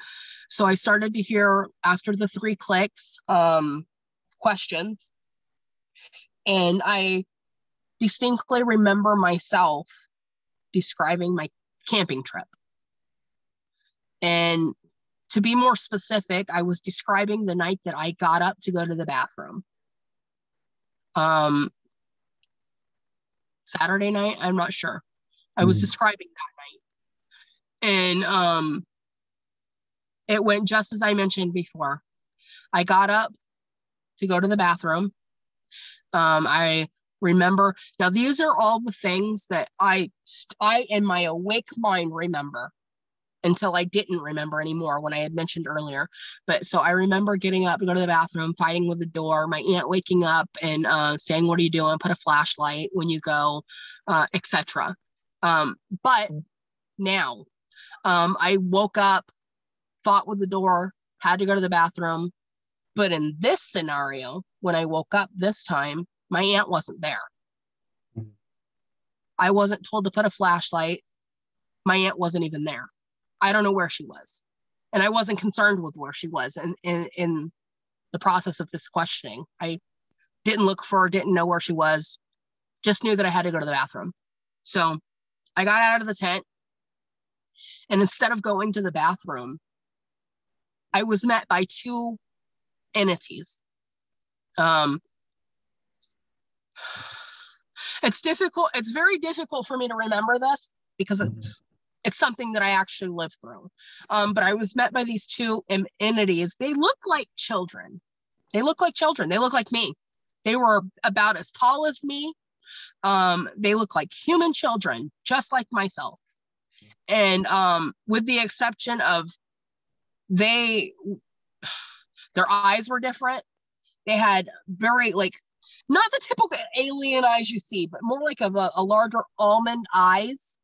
so I started to hear after the three clicks um, questions, and I distinctly remember myself describing my camping trip. And to be more specific, I was describing the night that I got up to go to the bathroom. Um, Saturday night, I'm not sure. I was Mhm. describing that night. And um, it went just as I mentioned before. I got up to go to the bathroom. Um, I remember now these are all the things that I I in my awake mind remember until I didn't remember anymore when I had mentioned earlier. But so I remember getting up to go to the bathroom, fighting with the door, my aunt waking up and uh, saying, "What are you doing? Put a flashlight when you go," uh, etc. Um, but now, um, I woke up, fought with the door, had to go to the bathroom. But in this scenario, when I woke up this time, my aunt wasn't there. Mhm. I wasn't told to put a flashlight. My aunt wasn't even there. I don't know where she was. And I wasn't concerned with where she was in, in, in the process of this questioning. I didn't look for her, didn't know where she was, just knew that I had to go to the bathroom. So I got out of the tent. And instead of going to the bathroom, I was met by two entities. Um, it's difficult. It's very difficult for me to remember this because it, Mhm. it's something that I actually lived through. Um, but I was met by these two entities. They look like children. They look like children. They look like me. They were about as tall as me. Um, they look like human children, just like myself. And um, with the exception of they, their eyes were different. They had very like not the typical alien eyes you see, but more like of a, a larger almond eyes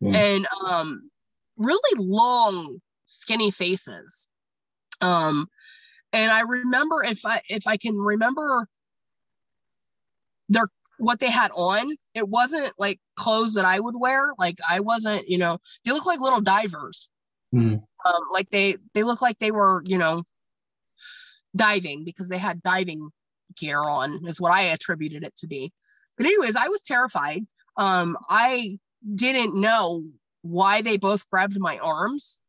Hmm. and um really long skinny faces um and i remember if i if i can remember their what they had on it wasn't like clothes that i would wear like i wasn't you know they look like little divers Mhm. Um like they they look like they were you know diving because they had diving gear on, is what I attributed it to be. But, anyways, I was terrified. Um, I didn't know why they both grabbed my arms,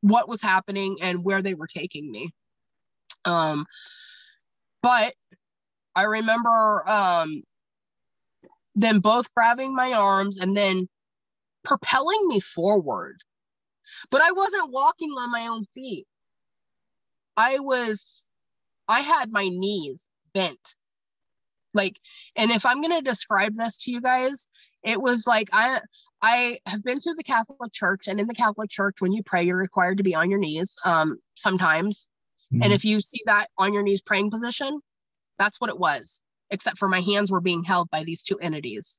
what was happening, and where they were taking me. Um, but I remember um, them both grabbing my arms and then propelling me forward. But I wasn't walking on my own feet. I was, I had my knees bent. Like, and if I'm going to describe this to you guys, it was like I I have been to the Catholic Church, and in the Catholic Church, when you pray, you're required to be on your knees. Um, sometimes, mm-hmm. and if you see that on your knees praying position, that's what it was. Except for my hands were being held by these two entities,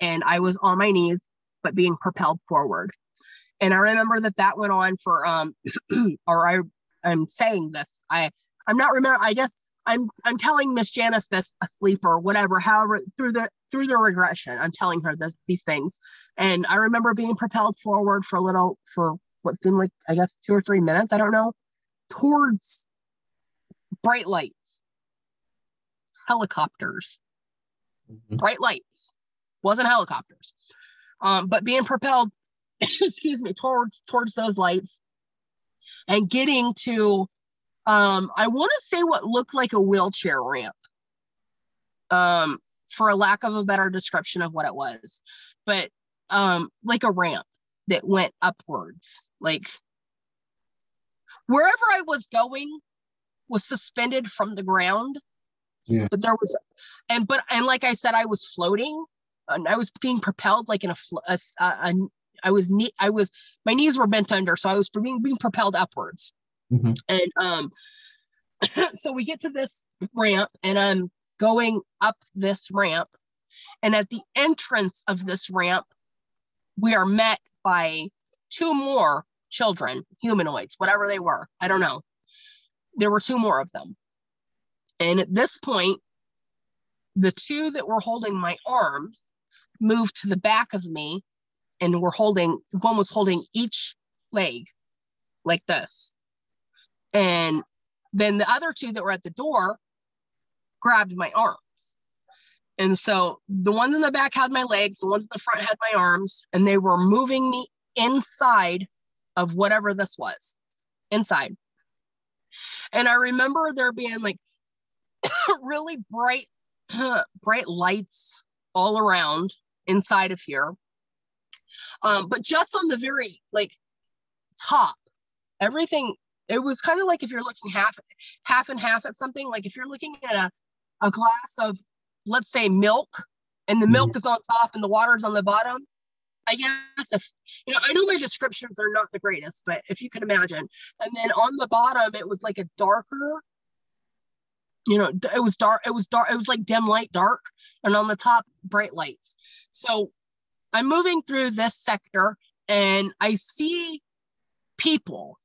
and I was on my knees, but being propelled forward. And I remember that that went on for um, or I I'm saying this. I I'm not remember. I guess I'm I'm telling Miss Janice this asleep or whatever. However, through the through the regression, I'm telling her this these things. And I remember being propelled forward for a little for what seemed like I guess two or three minutes. I don't know, towards bright lights, helicopters, mm-hmm. bright lights. Wasn't helicopters, um, but being propelled excuse me, towards towards those lights and getting to um, I want to say what looked like a wheelchair ramp. Um, for a lack of a better description of what it was, but um, like a ramp that went upwards. Like wherever I was going was suspended from the ground. Yeah. But there was, and but and like I said, I was floating, and I was being propelled like in a, a, a I was knee, I was my knees were bent under, so I was being being propelled upwards. Mm-hmm. And um, so we get to this ramp, and I'm going up this ramp, and at the entrance of this ramp, we are met by two more children, humanoids, whatever they were. I don't know. There were two more of them. And at this point, the two that were holding my arms moved to the back of me and we were holding one was holding each leg like this. And then the other two that were at the door grabbed my arms. And so the ones in the back had my legs the ones in the front had my arms and they were moving me inside of whatever this was inside. And i remember there being like really bright bright lights all around inside of here um, but just on the very like top, everything it was kind of like if you're looking half half and half at something, like if you're looking at a, a glass of let's say milk and the mm-hmm. milk is on top and the water's on the bottom. I guess if you know, I know my descriptions are not the greatest, but if you can imagine. And then on the bottom, it was like a darker, you know, it was dark, it was dark, it was like dim light dark, and on the top, bright lights. So I'm moving through this sector and I see people.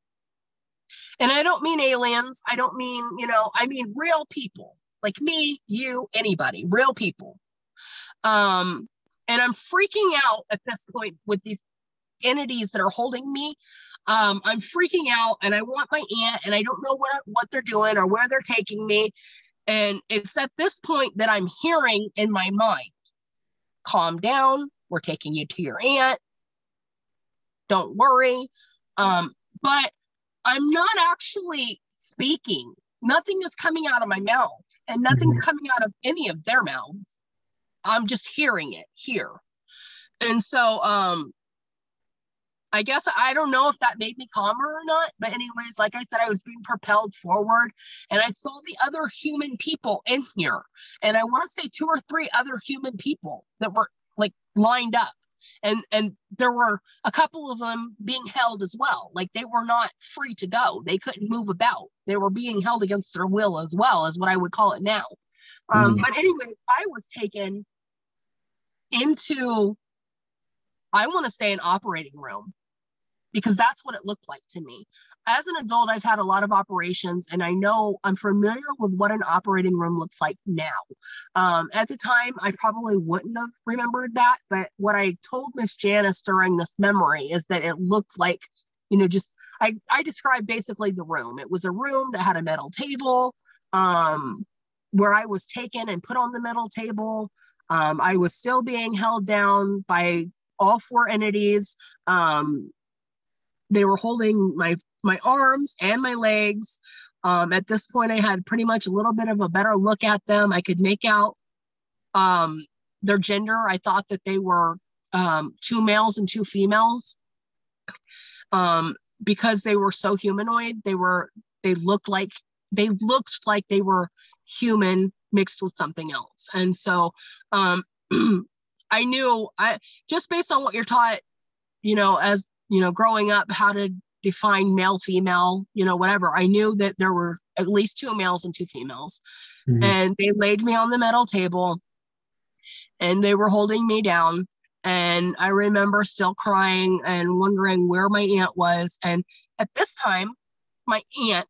And I don't mean aliens. I don't mean, you know, I mean real people like me, you, anybody, real people. Um, and I'm freaking out at this point with these entities that are holding me. Um, I'm freaking out and I want my aunt and I don't know what, what they're doing or where they're taking me. And it's at this point that I'm hearing in my mind, calm down, we're taking you to your aunt. Don't worry. Um, but I'm not actually speaking. Nothing is coming out of my mouth, and nothing's mm-hmm. coming out of any of their mouths. I'm just hearing it here. And so um I guess I don't know if that made me calmer or not, but anyways, like I said, I was being propelled forward and I saw the other human people in here. And I want to say two or three other human people that were lined up. And and there were a couple of them being held as well. Like they were not free to go. They couldn't move about. They were being held against their will as well as what i would call it now. Um, mm. but anyway i was taken into i want to say an operating room because that's what it looked like to me as an adult, I've had a lot of operations and I know I'm familiar with what an operating room looks like now. Um, at the time, I probably wouldn't have remembered that, but what I told Miss Janice during this memory is that it looked like, you know, just I I described basically the room. It was a room that had a metal table, um, where I was taken and put on the metal table. Um, I was still being held down by all four entities. Um, they were holding my my arms and my legs. Um, at this point, I had pretty much a little bit of a better look at them. I could make out um, their gender. I thought that they were um, two males and two females. Um, because they were so humanoid, they were they looked like they looked like they were human mixed with something else. And so um, I knew I just based on what you're taught, you know, as you know, growing up, how to define male, female, you know, whatever. I knew that there were at least two males and two females. Mhm. And they laid me on the metal table and they were holding me down. And I remember still crying and wondering where my aunt was. And at this time, my aunt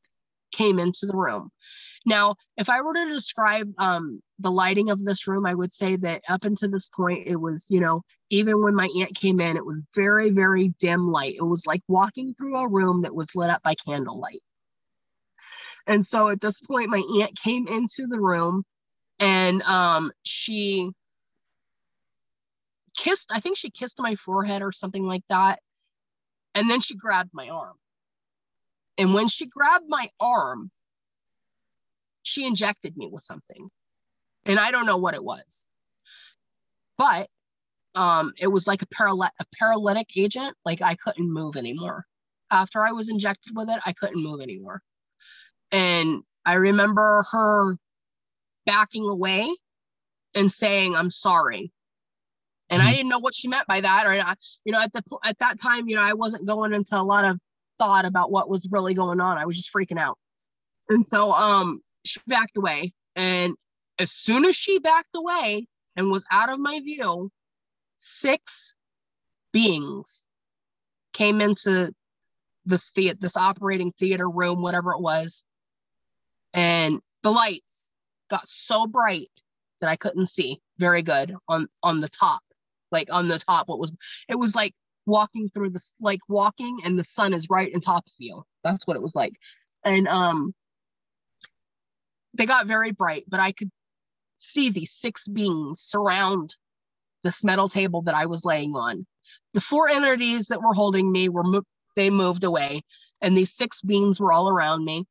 came into the room. Now, if I were to describe um, the lighting of this room, I would say that up until this point, it was, you know, even when my aunt came in, it was very, very dim light. It was like walking through a room that was lit up by candlelight. And so at this point, my aunt came into the room and um, she kissed, I think she kissed my forehead or something like that. And then she grabbed my arm. And when she grabbed my arm, she injected me with something. And I don't know what it was. But um, it was like a, paraly- a paralytic agent. Like I couldn't move anymore. After I was injected with it, I couldn't move anymore. And I remember her backing away and saying, I'm sorry. And I Mhm. didn't know what she meant by that. Or, I, you know, at the at that time, you know, I wasn't going into a lot of thought about what was really going on. I was just freaking out. And so um she backed away. And as soon as she backed away and was out of my view, six beings came into this theater, this operating theater room, whatever it was. And the lights got so bright that I couldn't see very good on on the top. Like on the top, what was it was like walking through the like walking and the sun is right on top of you. That's what it was like. And um they got very bright, but I could see these six beings surround this metal table that I was laying on. The four entities that were holding me were mo- they moved away, and these six beings were all around me.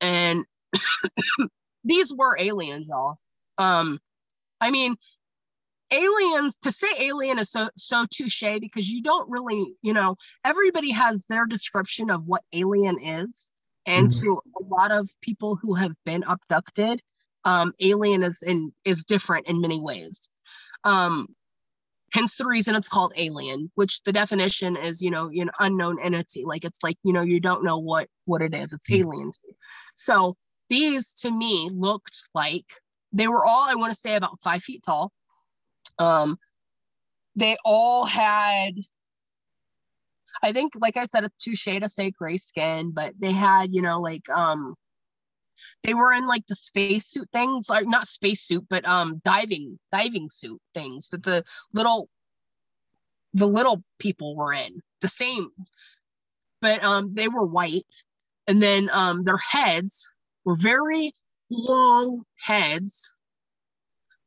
And these were aliens, y'all. Um, I mean, aliens. To say alien is so so touche because you don't really, you know, everybody has their description of what alien is, and Mhm. to a lot of people who have been abducted, um, alien is in is different in many ways. Um, hence the reason it's called alien which the definition is you know an unknown entity like it's like you know you don't know what what it is it's Mm. alien so these to me looked like they were all i want to say about five feet tall um they all had i think like i said it's too touche to say gray skin but they had you know like um they were in like the spacesuit things like not spacesuit but um diving diving suit things that the little the little people were in the same. But um they were white and then um their heads were very long heads.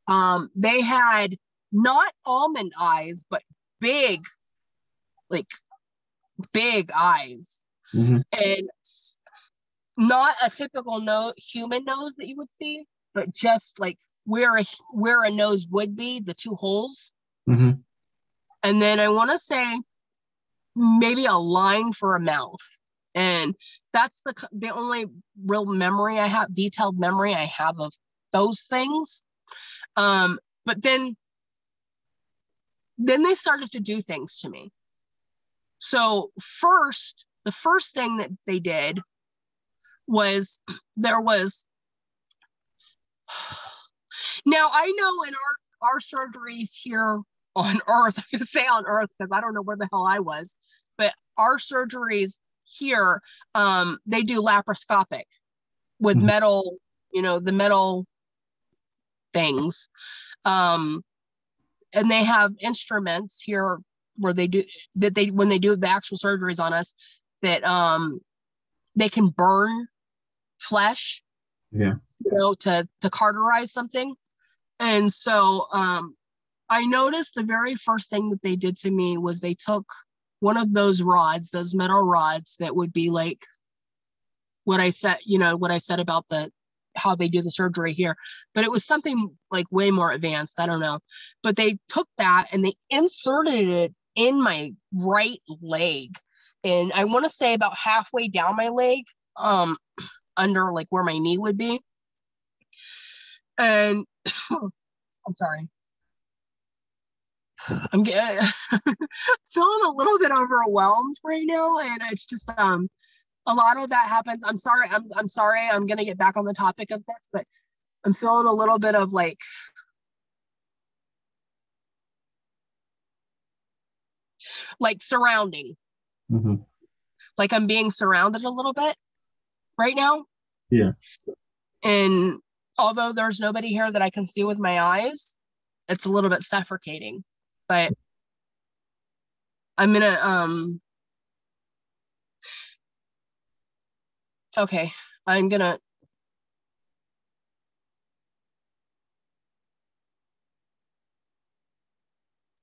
Um they had not almond eyes but big like big eyes Mhm. and not a typical no human nose that you would see but just like where a where a nose would be the two holes Mhm. and then I want to say maybe a line for a mouth. And that's the the only real memory I have, detailed memory I have of those things. Um, but then then they started to do things to me. So first, the first thing that they did was there was now I know in our our surgeries here on earth i'm going to say on earth because i don't know where the hell i was but our surgeries here um they do laparoscopic with Mhm. metal you know the metal things um and they have instruments here where they do that they when they do the actual surgeries on us that um they can burn flesh Yeah. you know to to carterize something. And so um i noticed the very first thing that they did to me was they took one of those rods those metal rods that would be like what i said you know what i said about the how they do the surgery here. But it was something like way more advanced i don't know. But they took that and they inserted it in my right leg. And i want to say about halfway down my leg um under like where my knee would be. And i'm sorry. I'm getting feeling a little bit overwhelmed right now and it's just um a lot of that happens. I'm sorry i'm, I'm sorry i'm gonna get back on the topic of this but i'm feeling a little bit of like like surrounding. Hmm like i'm being surrounded a little bit right now. Yeah. and although there's nobody here that i can see with my eyes it's a little bit suffocating. But i'm gonna um okay i'm gonna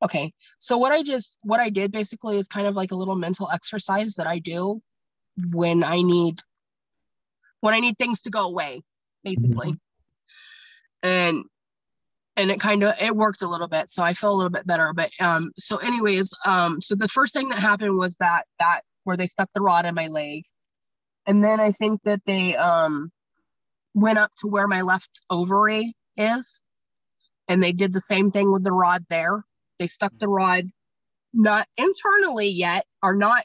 okay so what i just what i did basically is kind of like a little mental exercise that i do when i need when i need things to go away basically. And and it kind of it worked a little bit so i feel a little bit better but um so anyways um so the first thing that happened was that that where they stuck the rod in my leg. And then i think that they um went up to where my left ovary is and they did the same thing with the rod there they stuck the rod not internally yet or not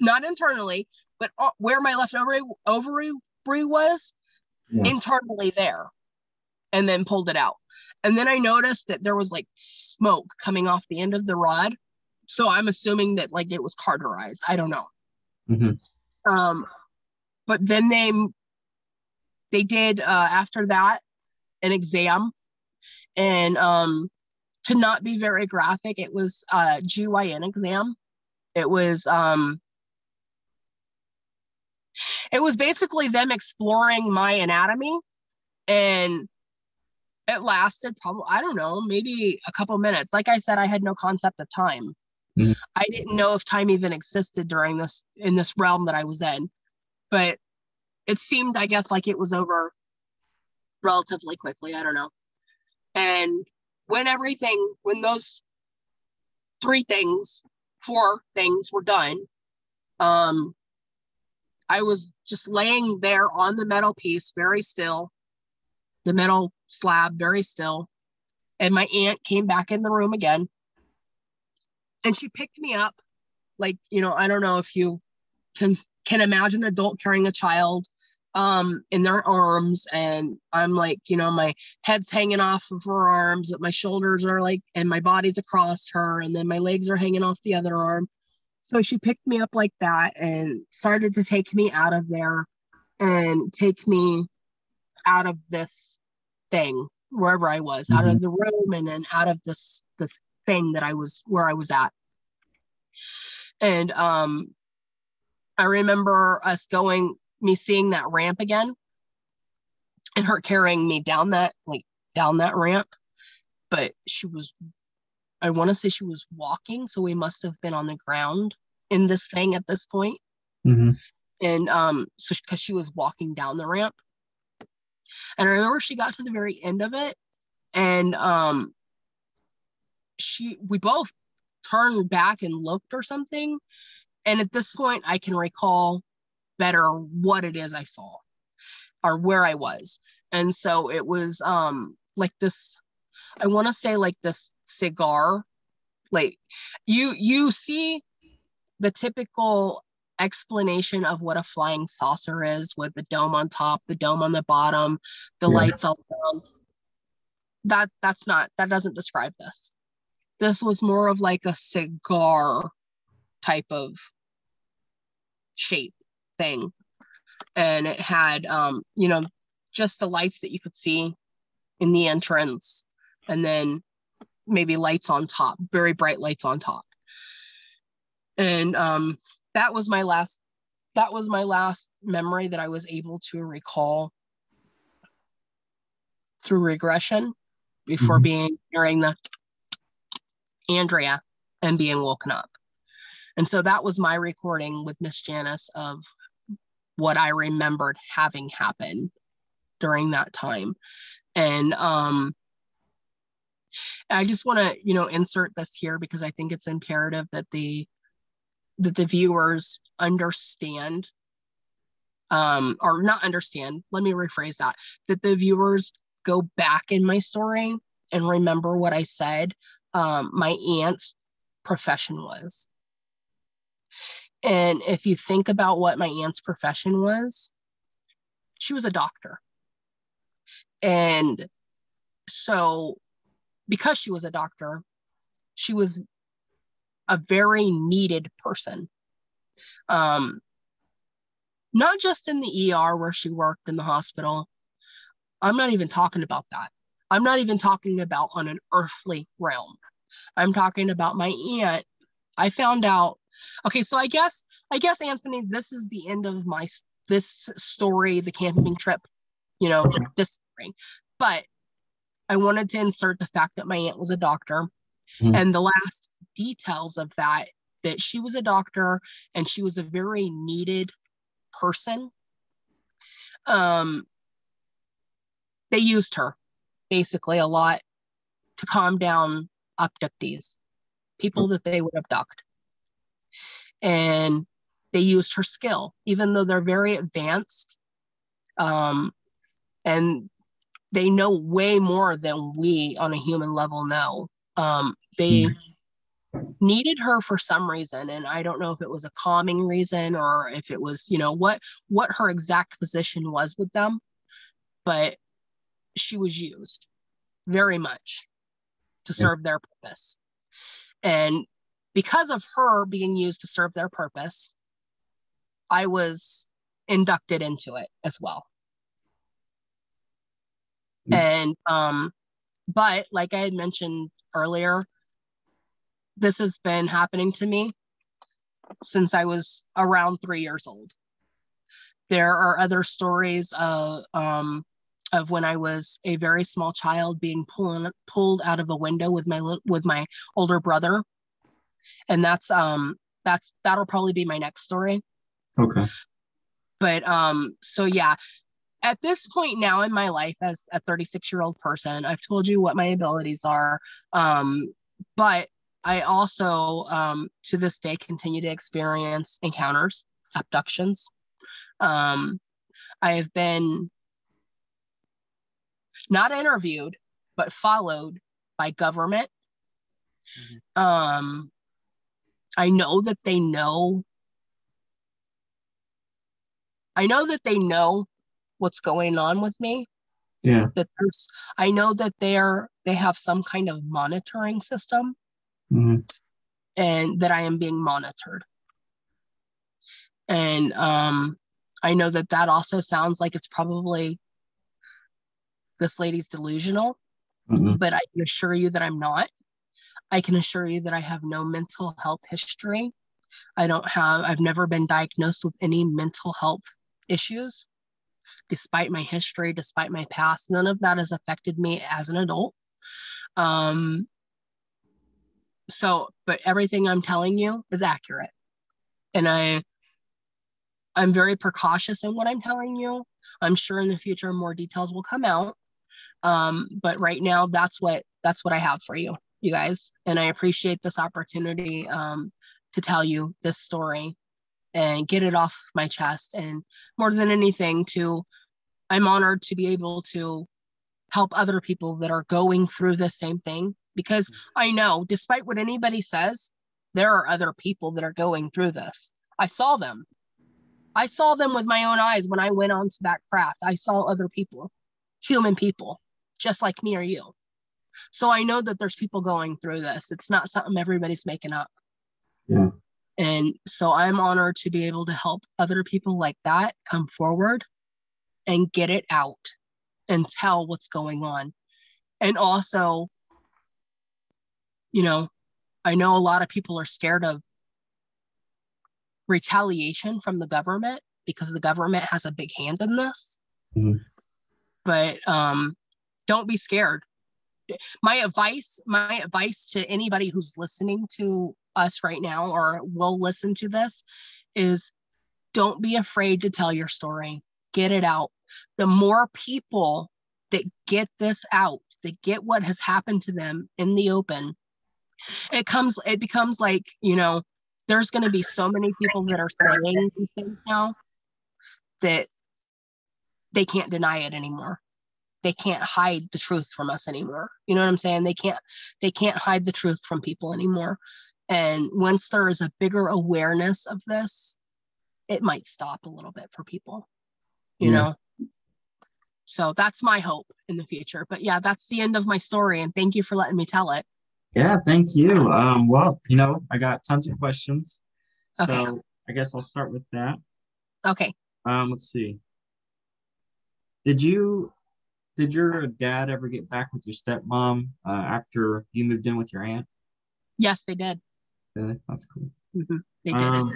not internally but where my left ovary ovary was Yeah. internally there and then pulled it out. And then I noticed that there was like smoke coming off the end of the rod. So I'm assuming that like it was carterized. I don't know. hmm Um, but then they they did uh, after that an exam, and um, to not be very graphic, it was a GYN exam. It was um, it was basically them exploring my anatomy, and it lasted probably I don't know maybe a couple minutes. Like I said, I had no concept of time. Mhm. I didn't know if time even existed during this in this realm that I was in, but it seemed I guess like it was over relatively quickly. I don't know. And when everything, when those three things, four things were done, um, I was just laying there on the metal piece, very still, the metal slab, very still. And my aunt came back in the room again. And she picked me up, like, you know, I don't know if you can can imagine an adult carrying a child um in their arms and i'm like you know my head's hanging off of her arms my shoulders are like and my body's across her and then my legs are hanging off the other arm. So she picked me up like that and started to take me out of there and take me out of this thing wherever i was out of the room and then out of this this thing that i was where i was at. And um i remember us going me seeing that ramp again and her carrying me down that like down that ramp. But she was i want to say she was walking so we must have been on the ground in this thing at this point. Hmm and um so because she was walking down the ramp. And i remember she got to the very end of it and um she we both turned back and looked or something. And at this point i can recall better what it is i saw or where i was. And so it was um like this i want to say like this cigar like you you see the typical explanation of what a flying saucer is with the dome on top the dome on the bottom the Yeah. lights all around that that's not that doesn't describe this. This was more of like a cigar type of shape thing and it had um you know just the lights that you could see in the entrance and then maybe lights on top very bright lights on top and um that was my last that was my last memory that I was able to recall through regression before Mhm. being hearing the Andrea and being woken up. And so that was my recording with Miss Janice of what I remembered having happened during that time. And um I just want to, you know, insert this here because I think it's imperative that the that the viewers understand um or not understand, let me rephrase that, that the viewers go back in my story and remember what I said um my aunt's profession was. And if you think about what my aunt's profession was, she was a doctor. And so, because she was a doctor, she was a very needed person. Um, not just in the ER where she worked in the hospital. I'm not even talking about that. I'm not even talking about on an earthly realm. I'm talking about my aunt. I found out. Okay, so I guess I guess Anthony, this is the end of my this story, the camping trip. You know, Okay. this story. But I wanted to insert the fact that my aunt was a doctor, Mhm. and the last details of that that she was a doctor and she was a very needed person. Um, they used her basically a lot to calm down abductees, people that they would abduct. And they used her skill, even though they're very advanced. Um, and they know way more than we on a human level know. Um, they needed her for some reason and i don't know if it was a calming reason or if it was you know what what her exact position was with them but she was used very much to Yeah. serve their purpose and because of her being used to serve their purpose i was inducted into it as well Mm. and um but like i had mentioned earlier this has been happening to me since I was around three years old. There are other stories of um, of when I was a very small child being pulled pulled out of a window with my with my older brother, and that's um that's that'll probably be my next story. Okay. But um so yeah, at this point now in my life as a 36 year old person, I've told you what my abilities are. Um, but I also, um, to this day, continue to experience encounters, abductions. Um, I have been not interviewed, but followed by government. Um, I know that they know. I know that they know what's going on with me. Yeah. That there's, I know that they're they have some kind of monitoring system hmm and that I am being monitored. And um, I know that that also sounds like it's probably this lady's delusional, hmm but I can assure you that I'm not. I can assure you that I have no mental health history. I don't have, I've never been diagnosed with any mental health issues, despite my history, despite my past. None of that has affected me as an adult. Um, so, but everything I'm telling you is accurate. And I, I'm very precautious in what I'm telling you. I'm sure in the future more details will come out. Um, but right now, that's what that's what I have for you, you guys. And I appreciate this opportunity um, to tell you this story and get it off my chest. And more than anything, to I'm honored to be able to help other people that are going through the same thing because I know, despite what anybody says, there are other people that are going through this. I saw them. I saw them with my own eyes when I went onto that craft. I saw other people, human people, just like me or you. So I know that there's people going through this. It's not something everybody's making up. Yeah. And so I'm honored to be able to help other people like that come forward and get it out and tell what's going on. And also, you know, I know a lot of people are scared of retaliation from the government because the government has a big hand in this. Mhm. But um, don't be scared. My advice, my advice to anybody who's listening to us right now or will listen to this is don't be afraid to tell your story. Get it out. The more people that get this out, that get what has happened to them in the open, it comes, it becomes like, you know, there's going to be so many people that are saying things now that they can't deny it anymore. They can't hide the truth from us anymore. You know what I'm saying? They can't they can't hide the truth from people anymore. And once there is a bigger awareness of this, it might stop a little bit for people. You Yeah. know? So that's my hope in the future. But yeah, that's the end of my story. And thank you for letting me tell it. Yeah, thank you. Um, well, you know, I got tons of questions. So I guess I'll start with that. Okay. Um, let's see. Did you did your dad ever get back with your stepmom uh, after you moved in with your aunt? Yes, they did. Really? That's cool. Mhm. They did. Um,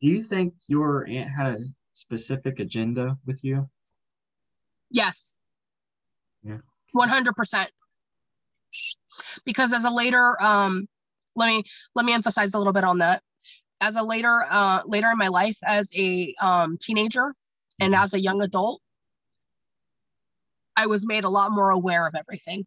do you think your aunt had a specific agenda with you? Yes. Yeah. 100%. Because as a later um let me let me emphasize a little bit on that. As a later uh later in my life as a um teenager and Mhm. as a young adult I was made a lot more aware of everything.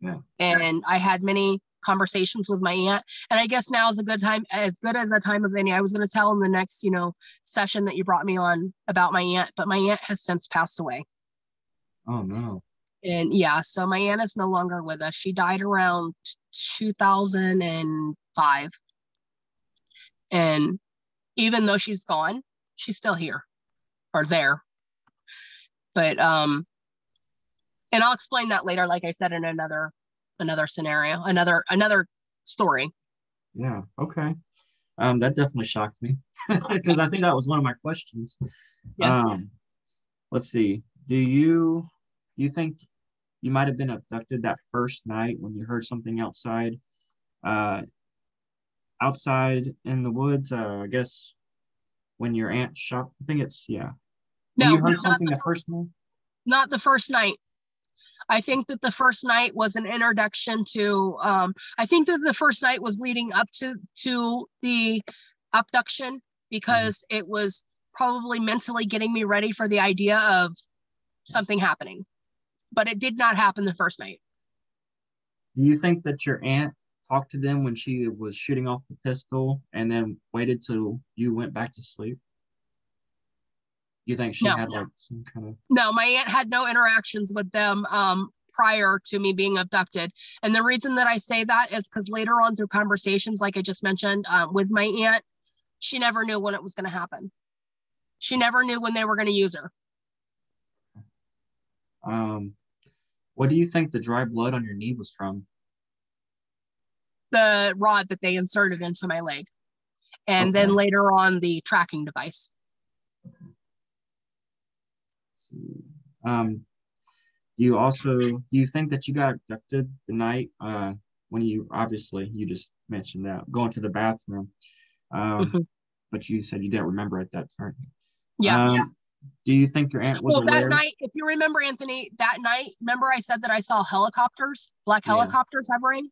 Yeah. And I had many conversations with my aunt and I guess now is a good time as good as a time as any. I was going to tell in the next, you know, session that you brought me on about my aunt, but my aunt has since passed away. Oh no. And yeah, so my aunt is no longer with us. She died around 2005. And even though she's gone, she's still here or there. But um and I'll explain that later like I said in another another scenario, another another story. Yeah. Okay. Um, that definitely shocked me because I think that was one of my questions. Yeah. Um, let's see. Do you you think you might have been abducted that first night when you heard something outside? Uh, outside in the woods. Uh, I guess when your aunt shot. I think it's yeah. No, you heard not something the the first night. not the first night. I think that the first night was an introduction to. Um, I think that the first night was leading up to to the abduction because it was probably mentally getting me ready for the idea of something happening, but it did not happen the first night. Do you think that your aunt talked to them when she was shooting off the pistol and then waited till you went back to sleep? You think she No. had like some kind of No, my aunt had no interactions with them um, prior to me being abducted. And the reason that I say that is because later on through conversations, like I just mentioned um, with my aunt, she never knew when it was going to happen. She never knew when they were going to use her. um what do you think the dry blood on your knee was from? The rod that they inserted into my leg. And then later on, the tracking device. Um do you also do you think that you got abducted the night uh when you obviously you just mentioned that going to the bathroom. Um Mhm. but you said you didn't remember at that time. Yeah. Um, Do you think your aunt was well, aware? that night, if you remember, Anthony, that night, remember I said that I saw helicopters, black Yeah. helicopters hovering?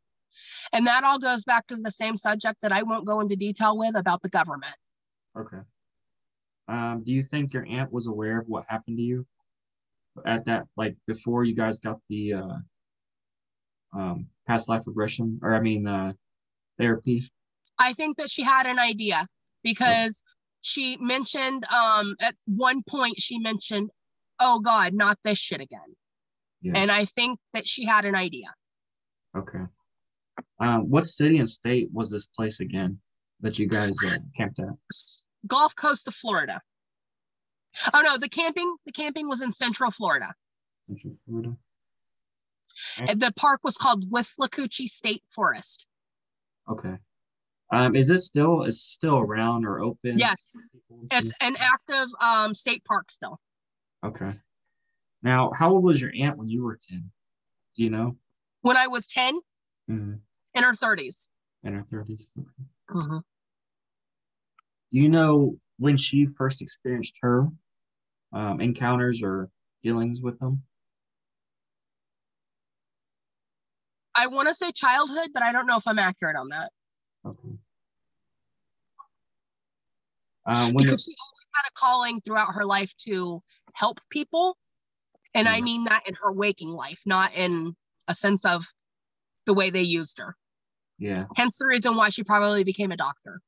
And that all goes back to the same subject that I won't go into detail with about the government. Okay. Um, do you think your aunt was aware of what happened to you at that, like before you guys got the uh, um, past life regression, or I mean, uh, therapy? I think that she had an idea because she mentioned um at one point she mentioned, oh God, not this shit again. Yeah. And I think that she had an idea. Okay. Um, what city and state was this place again that you guys uh, camped at? Gulf Coast of Florida. Oh no, the camping, the camping was in Central Florida. Central Florida. And The park was called Withlacoochee State Forest. Okay. Um, is it still is still around or open? Yes, it's an active um state park still. Okay. Now, how old was your aunt when you were 10? Do you know? When I was 10, Mm-hmm. in her 30s. In her 30s. Okay. Do you know when she first experienced her um, encounters or dealings with them? I want to say childhood, but I don't know if I'm accurate on that Okay. Uh, when because she always had a calling throughout her life to help people. And I mean that in her waking life, not in a sense of the way they used her. yeah, Hence the reason why she probably became a doctor.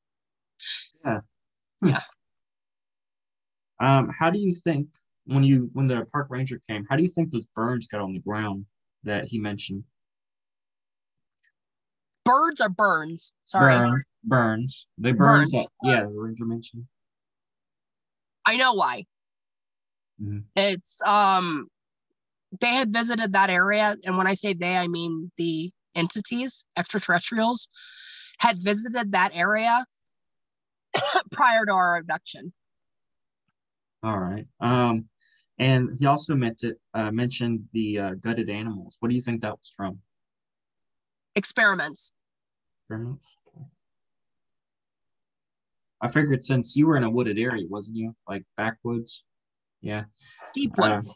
Um, how do you think when you when the park ranger came, how do you think those burns got on the ground that he mentioned? Birds or burns? Sorry. Burn, burns. They burns Burns. that yeah, the ranger mentioned. I know why. Mhm. It's um they had visited that area, and when I say they, I mean the entities, extraterrestrials, had visited that area prior to our abduction. All right. Um, and he also meant it uh, mentioned the uh, gutted animals. What do you think that was from? Experiments. Experiments? I figured since you were in a wooded area, wasn't you? Like backwoods? Yeah, Deep Uh, woods.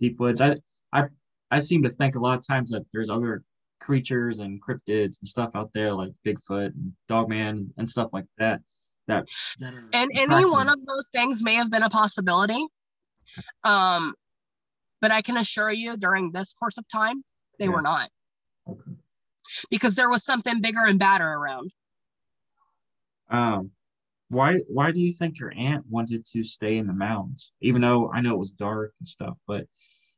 deep woods. I I I seem to think a lot of times that there's other creatures and cryptids and stuff out there like Bigfoot and Dogman and stuff like that. That, that are and any one of those things may have been a possibility. Um, but I can assure you during this course of time, they Yeah. were not Okay. because there was something bigger and badder around. Um, why why do you think your aunt wanted to stay in the mountains, even though I know it was dark and stuff? But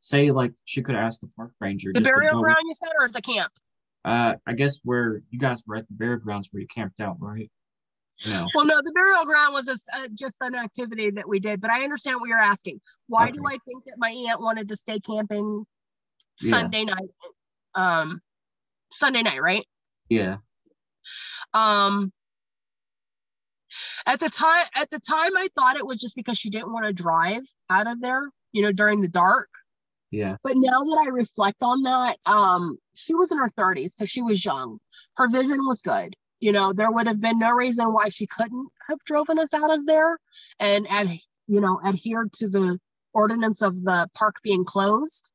say like she could ask the park ranger. The just to burial go- ground, you said, or the camp? Uh, I guess where you guys were at the burial grounds where you camped out, right? No. Well, no, the burial ground was s- uh, just an activity that we did, but I understand what you're asking. Why do I think that my aunt wanted to stay camping Yeah. Sunday night? Um, Sunday night, right? Yeah. Um, at the time, at the time, I thought it was just because she didn't want to drive out of there, you know, during the dark. Yeah. But now that I reflect on that, um, she was in her 30s, so she was young. Her vision was good. You know, there would have been no reason why she couldn't have driven us out of there and, and you know, adhered to the ordinance of the park being closed.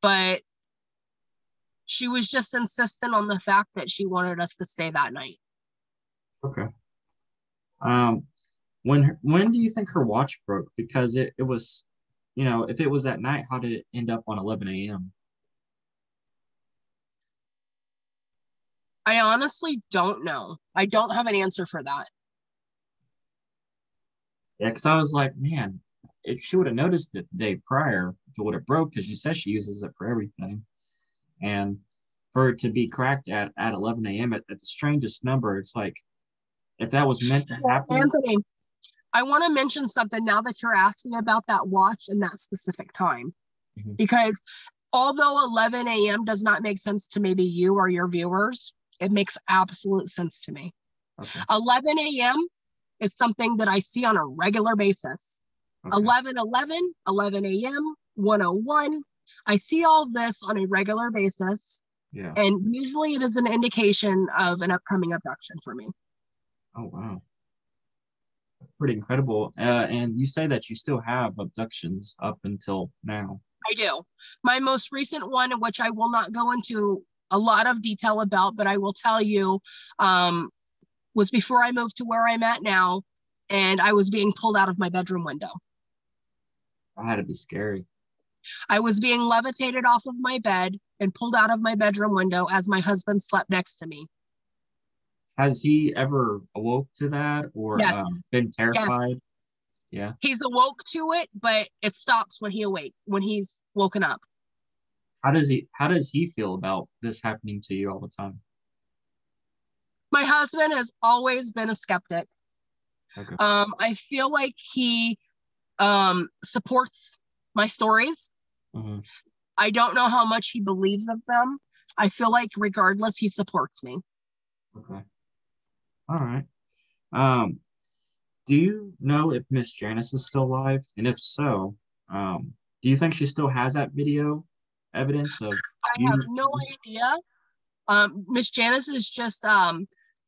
But she was just insistent on the fact that she wanted us to stay that night. Okay. Um, when when do you think her watch broke? Because it, it was, you know, if it was that night, how did it end up on 11 a.m.? I honestly don't know. I don't have an answer for that. Yeah, because I was like, man, if she would have noticed it the day prior, if it would have broke, because she says she uses it for everything, and for it to be cracked at at 11 a.m. At, at the strangest number, it's like if that was meant to happen. Anthony, I want to mention something now that you're asking about that watch and that specific time. Mhm. Because although 11 a.m. does not make sense to maybe you or your viewers, it makes absolute sense to me. Okay, 11 a.m. is something that I see on a regular basis. okay. 11 11, 11 a.m., 101. I see all this on a regular basis, Yeah. and usually it is an indication of an upcoming abduction for me. Oh wow. Pretty incredible. Uh, and you say that you still have abductions up until now. I do. My most recent one, which I will not go into a lot of detail about, but I will tell you, um, was before I moved to where I'm at now, and I was being pulled out of my bedroom window. That had to be scary. I was being levitated off of my bed and pulled out of my bedroom window as my husband slept next to me. Has he ever awoke to that or Yes. um, been terrified? Yeah. He's awoke to it, but it stops when he awake when he's woken up. How does he how does he feel about this happening to you all the time? My husband has always been a skeptic. Okay. Um, I feel like he um, supports my stories. Mhm. I don't know how much he believes of them. I feel like regardless, he supports me. Okay. All right. Um, do you know if Miss Janice is still alive? And if so, um, do you think she still has that video evidence of I have no idea. Um, Miss Janice is just um,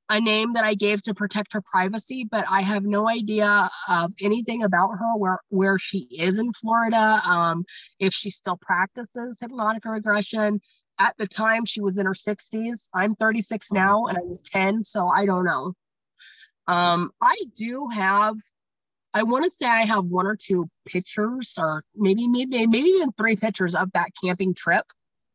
a name that I gave to protect her privacy, but I have no idea of anything about her, where where she is in Florida, um, if she still practices hypnotic regression. At the time, she was in her 60s. I'm 36 now, and I was 10, so I don't know. Um, I do have, I want to say I have one or two pictures, or maybe maybe maybe even three pictures of that camping trip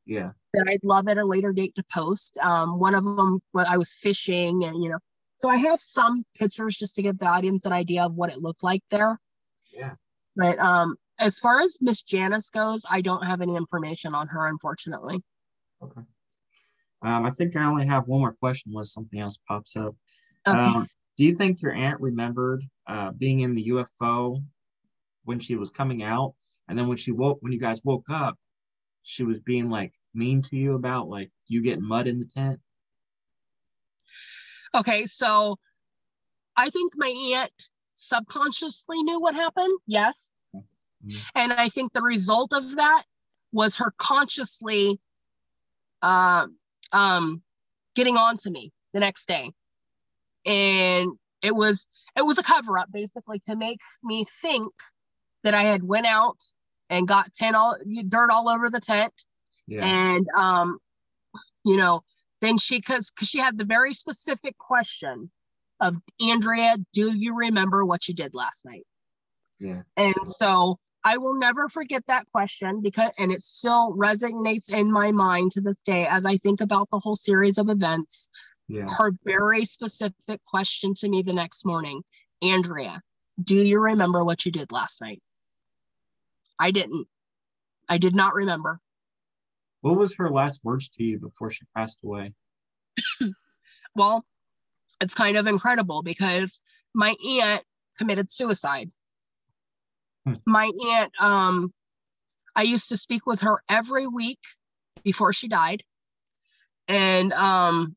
Yeah. that I'd love at a later date to post. Um, one of them, well, I was fishing, and you know, so I have some pictures just to give the audience an idea of what it looked like there. Yeah. But um, as far as Miss Janice goes, I don't have any information on her, unfortunately. Okay. Um, I think I only have one more question unless something else pops up. Okay. Um, do you think your aunt remembered uh, being in the UFO when she was coming out, and then when she woke, when you guys woke up, she was being like mean to you about like you getting mud in the tent? Okay, so I think my aunt subconsciously knew what happened. Yes. Mhm. And I think the result of that was her consciously uh, um, getting on to me the next day. And it was it was a cover up basically to make me think that I had went out and got tent all dirt all over the tent Yeah. and um you know then she because because she had the very specific question of andrea do you remember what you did last night Yeah. and so i will never forget that question because and it still resonates in my mind to this day as i think about the whole series of events Yeah. her very specific question to me the next morning andrea do you remember what you did last night i didn't i did not remember What was her last words to you before she passed away? Well, it's kind of incredible because my aunt committed suicide. Hmm. My aunt, um, I used to speak with her every week before she died. And um,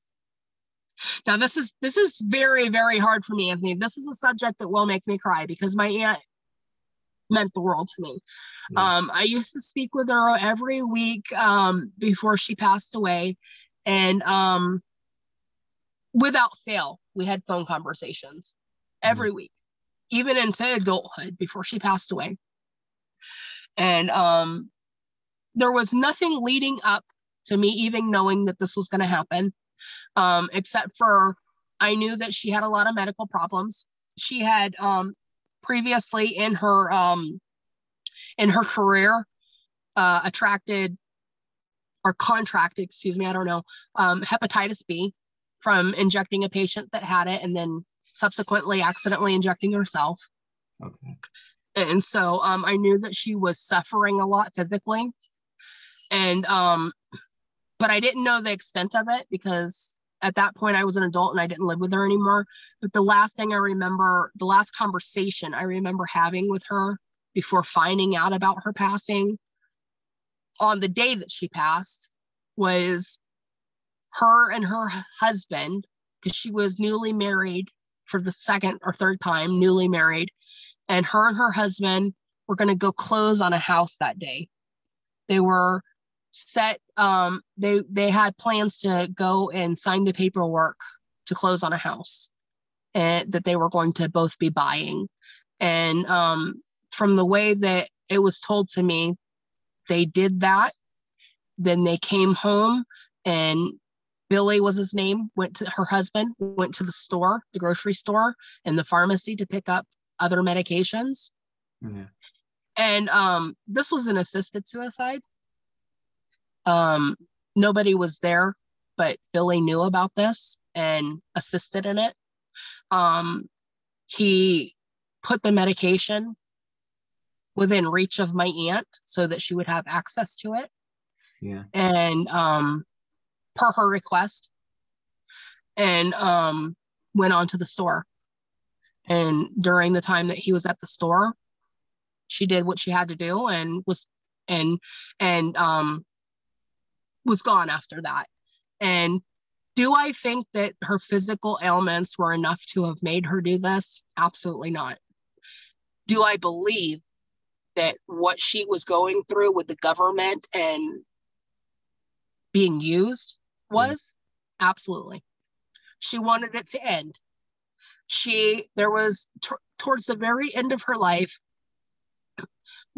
now this is this is very, very hard for me, Anthony. This is a subject that will make me cry because my aunt meant the world to me. Yeah. Um, I used to speak with her every week um, before she passed away. And um, without fail, we had phone conversations every week, even into adulthood before she passed away. And um, there was nothing leading up to me even knowing that this was going to happen, um, except for I knew that she had a lot of medical problems. She had um, previously in her um, in her career uh, attracted or contracted, excuse me, I don't know, um, hepatitis B from injecting a patient that had it and then subsequently accidentally injecting herself. Okay. And so um, I knew that she was suffering a lot physically. And, um, but I didn't know the extent of it because at that point I was an adult and I didn't live with her anymore. But the last thing I remember, the last conversation I remember having with her before finding out about her passing on the day that she passed was her and her husband, because she was newly married for the second or third time, newly married, and her and her husband were going to go close on a house that day. They were set um they they had plans to go and sign the paperwork to close on a house and that they were going to both be buying. And um from the way that it was told to me they did that. Then they came home and billy was his name went to her husband went to the store the grocery store and the pharmacy to pick up other medications. Yeah. and um this was an assisted suicide um nobody was there but billy knew about this and assisted in it. Um he put the medication within reach of my aunt so that she would have access to it. Yeah. and um per her request and um went on to the store. And during the time that he was at the store she did what she had to do and was and and um was gone after that. And do i think that her physical ailments were enough to have made her do this? Absolutely not. Do i believe that what she was going through with the government and being used was? Absolutely. She wanted it to end. She, there was t- towards the very end of her life,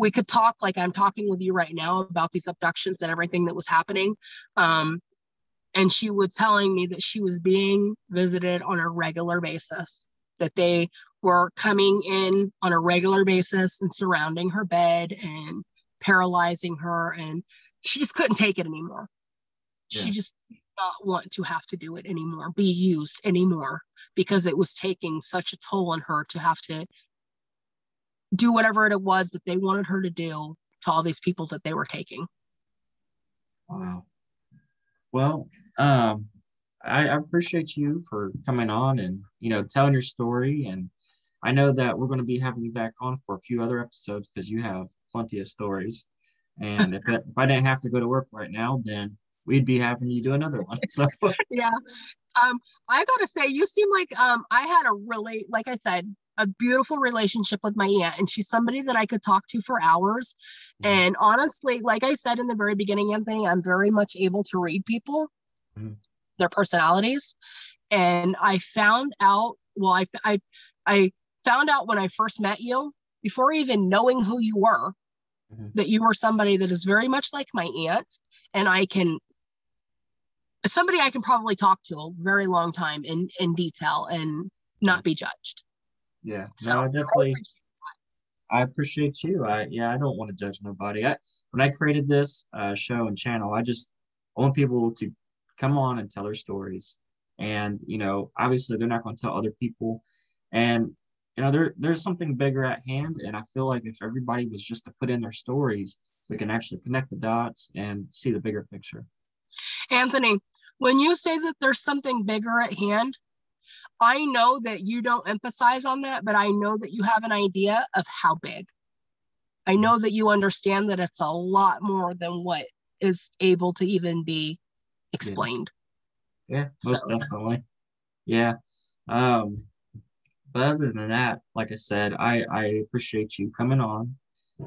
we could talk like I'm talking with you right now about these abductions and everything that was happening. Um, and she was telling me that she was being visited on a regular basis, that they were coming in on a regular basis and surrounding her bed and paralyzing her. And she just couldn't take it anymore. Yeah. She just did not want to have to do it anymore, be used anymore, because it was taking such a toll on her to have to do whatever it was that they wanted her to do to all these people that they were taking. Wow. Well, um, I, I appreciate you for coming on and you know telling your story, and I know that we're going to be having you back on for a few other episodes because you have plenty of stories. And if, if I didn't have to go to work right now, then we'd be having you do another one. So yeah. Um, I gotta say, you seem like um I had a really, like I said, a beautiful relationship with my aunt, and she's somebody that I could talk to for hours. Mhm. And honestly, like I said in the very beginning, Anthony, I'm very much able to read people, Mhm. their personalities. And I found out, well, I I I found out when I first met you, before even knowing who you were, Mhm. that you were somebody that is very much like my aunt, and I can somebody I can probably talk to a very long time in in detail and not be judged. Yeah, So, no, I I definitely I appreciate you. I yeah, I don't want to judge nobody. I when I created this uh, show and channel, I just I want people to come on and tell their stories. And you know, obviously they're not going to tell other people. And you know, there there's something bigger at hand. And I feel like if everybody was just to put in their stories, we can actually connect the dots and see the bigger picture. Anthony, when you say that there's something bigger at hand, I know that you don't emphasize on that, but I know that you have an idea of how big. I know that you understand that it's a lot more than what is able to even be explained. Yeah, most So- definitely. Yeah. Um, but other than that, like I said, I I appreciate you coming on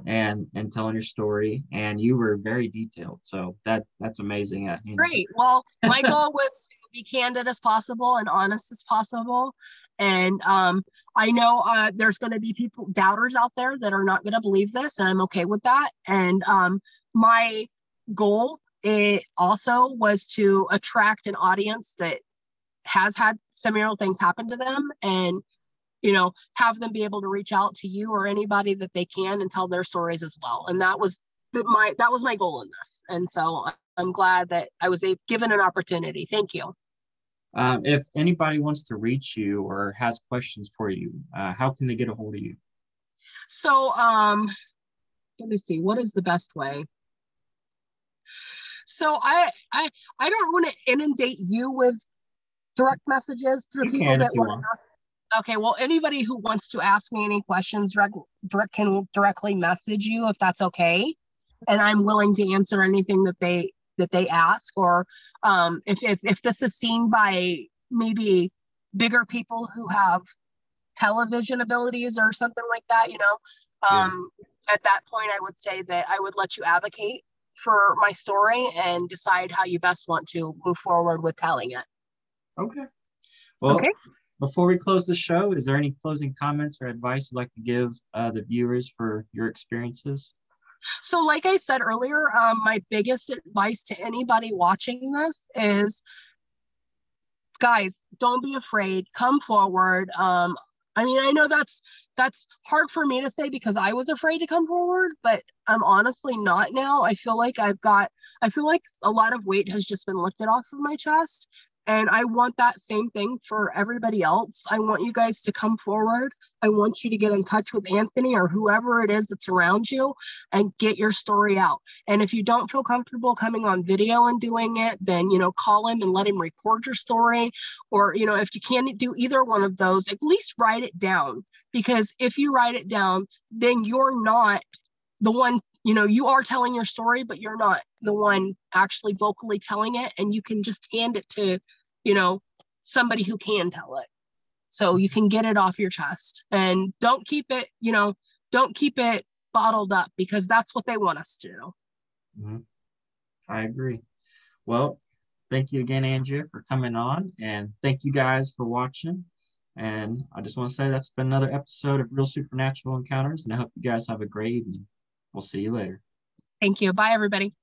and and telling your story, and you were very detailed. So that that's amazing. At. Great. Well, my goal was to be candid as possible and honest as possible. And um, I know uh, there's going to be people, doubters out there that are not going to believe this, and I'm okay with that. And um, my goal it also was to attract an audience that has had similar things happen to them and you know have them be able to reach out to you or anybody that they can and tell their stories as well and that was my that was my goal in this and so i'm glad that i was given an opportunity thank you Um, if anybody wants to reach you or has questions for you, uh, how can they get a hold of you? so um let me see what is the best way so i i i don't want to inundate you with direct messages through You people that want. Okay, well, anybody who wants to ask me any questions direct, direct can directly message you if that's okay, and I'm willing to answer anything that they that they ask. Or um, if if if this is seen by maybe bigger people who have television abilities or something like that, you know, um, at that point, I would say that I would let you advocate for my story and decide how you best want to move forward with telling it. Okay. Well, Okay. before we close the show, is there any closing comments or advice you'd like to give uh, the viewers for your experiences? So, like I said earlier, um, my biggest advice to anybody watching this is guys, don't be afraid, come forward. Um, I mean, I know that's that's hard for me to say because I was afraid to come forward, but I'm honestly not now. I feel like I've got I feel like a lot of weight has just been lifted off of my chest. And I want that same thing for everybody else. I want you guys to come forward. I want you to get in touch with Anthony or whoever it is that's around you and get your story out. And if you don't feel comfortable coming on video and doing it, then, you know, call him and let him record your story. Or, you know, if you can't do either one of those, at least write it down. Because if you write it down, then you're not the one, you know, you are telling your story, but you're not the one actually vocally telling it. And you can just hand it to, you know, somebody who can tell it. So you can get it off your chest and don't keep it, you know, don't keep it bottled up because that's what they want us to do. Mhm. I agree. Well, thank you again, Andrea, for coming on. And thank you guys for watching. And I just want to say that's been another episode of Real Supernatural Encounters. And I hope you guys have a great evening. We'll see you later. Thank you. Bye, everybody.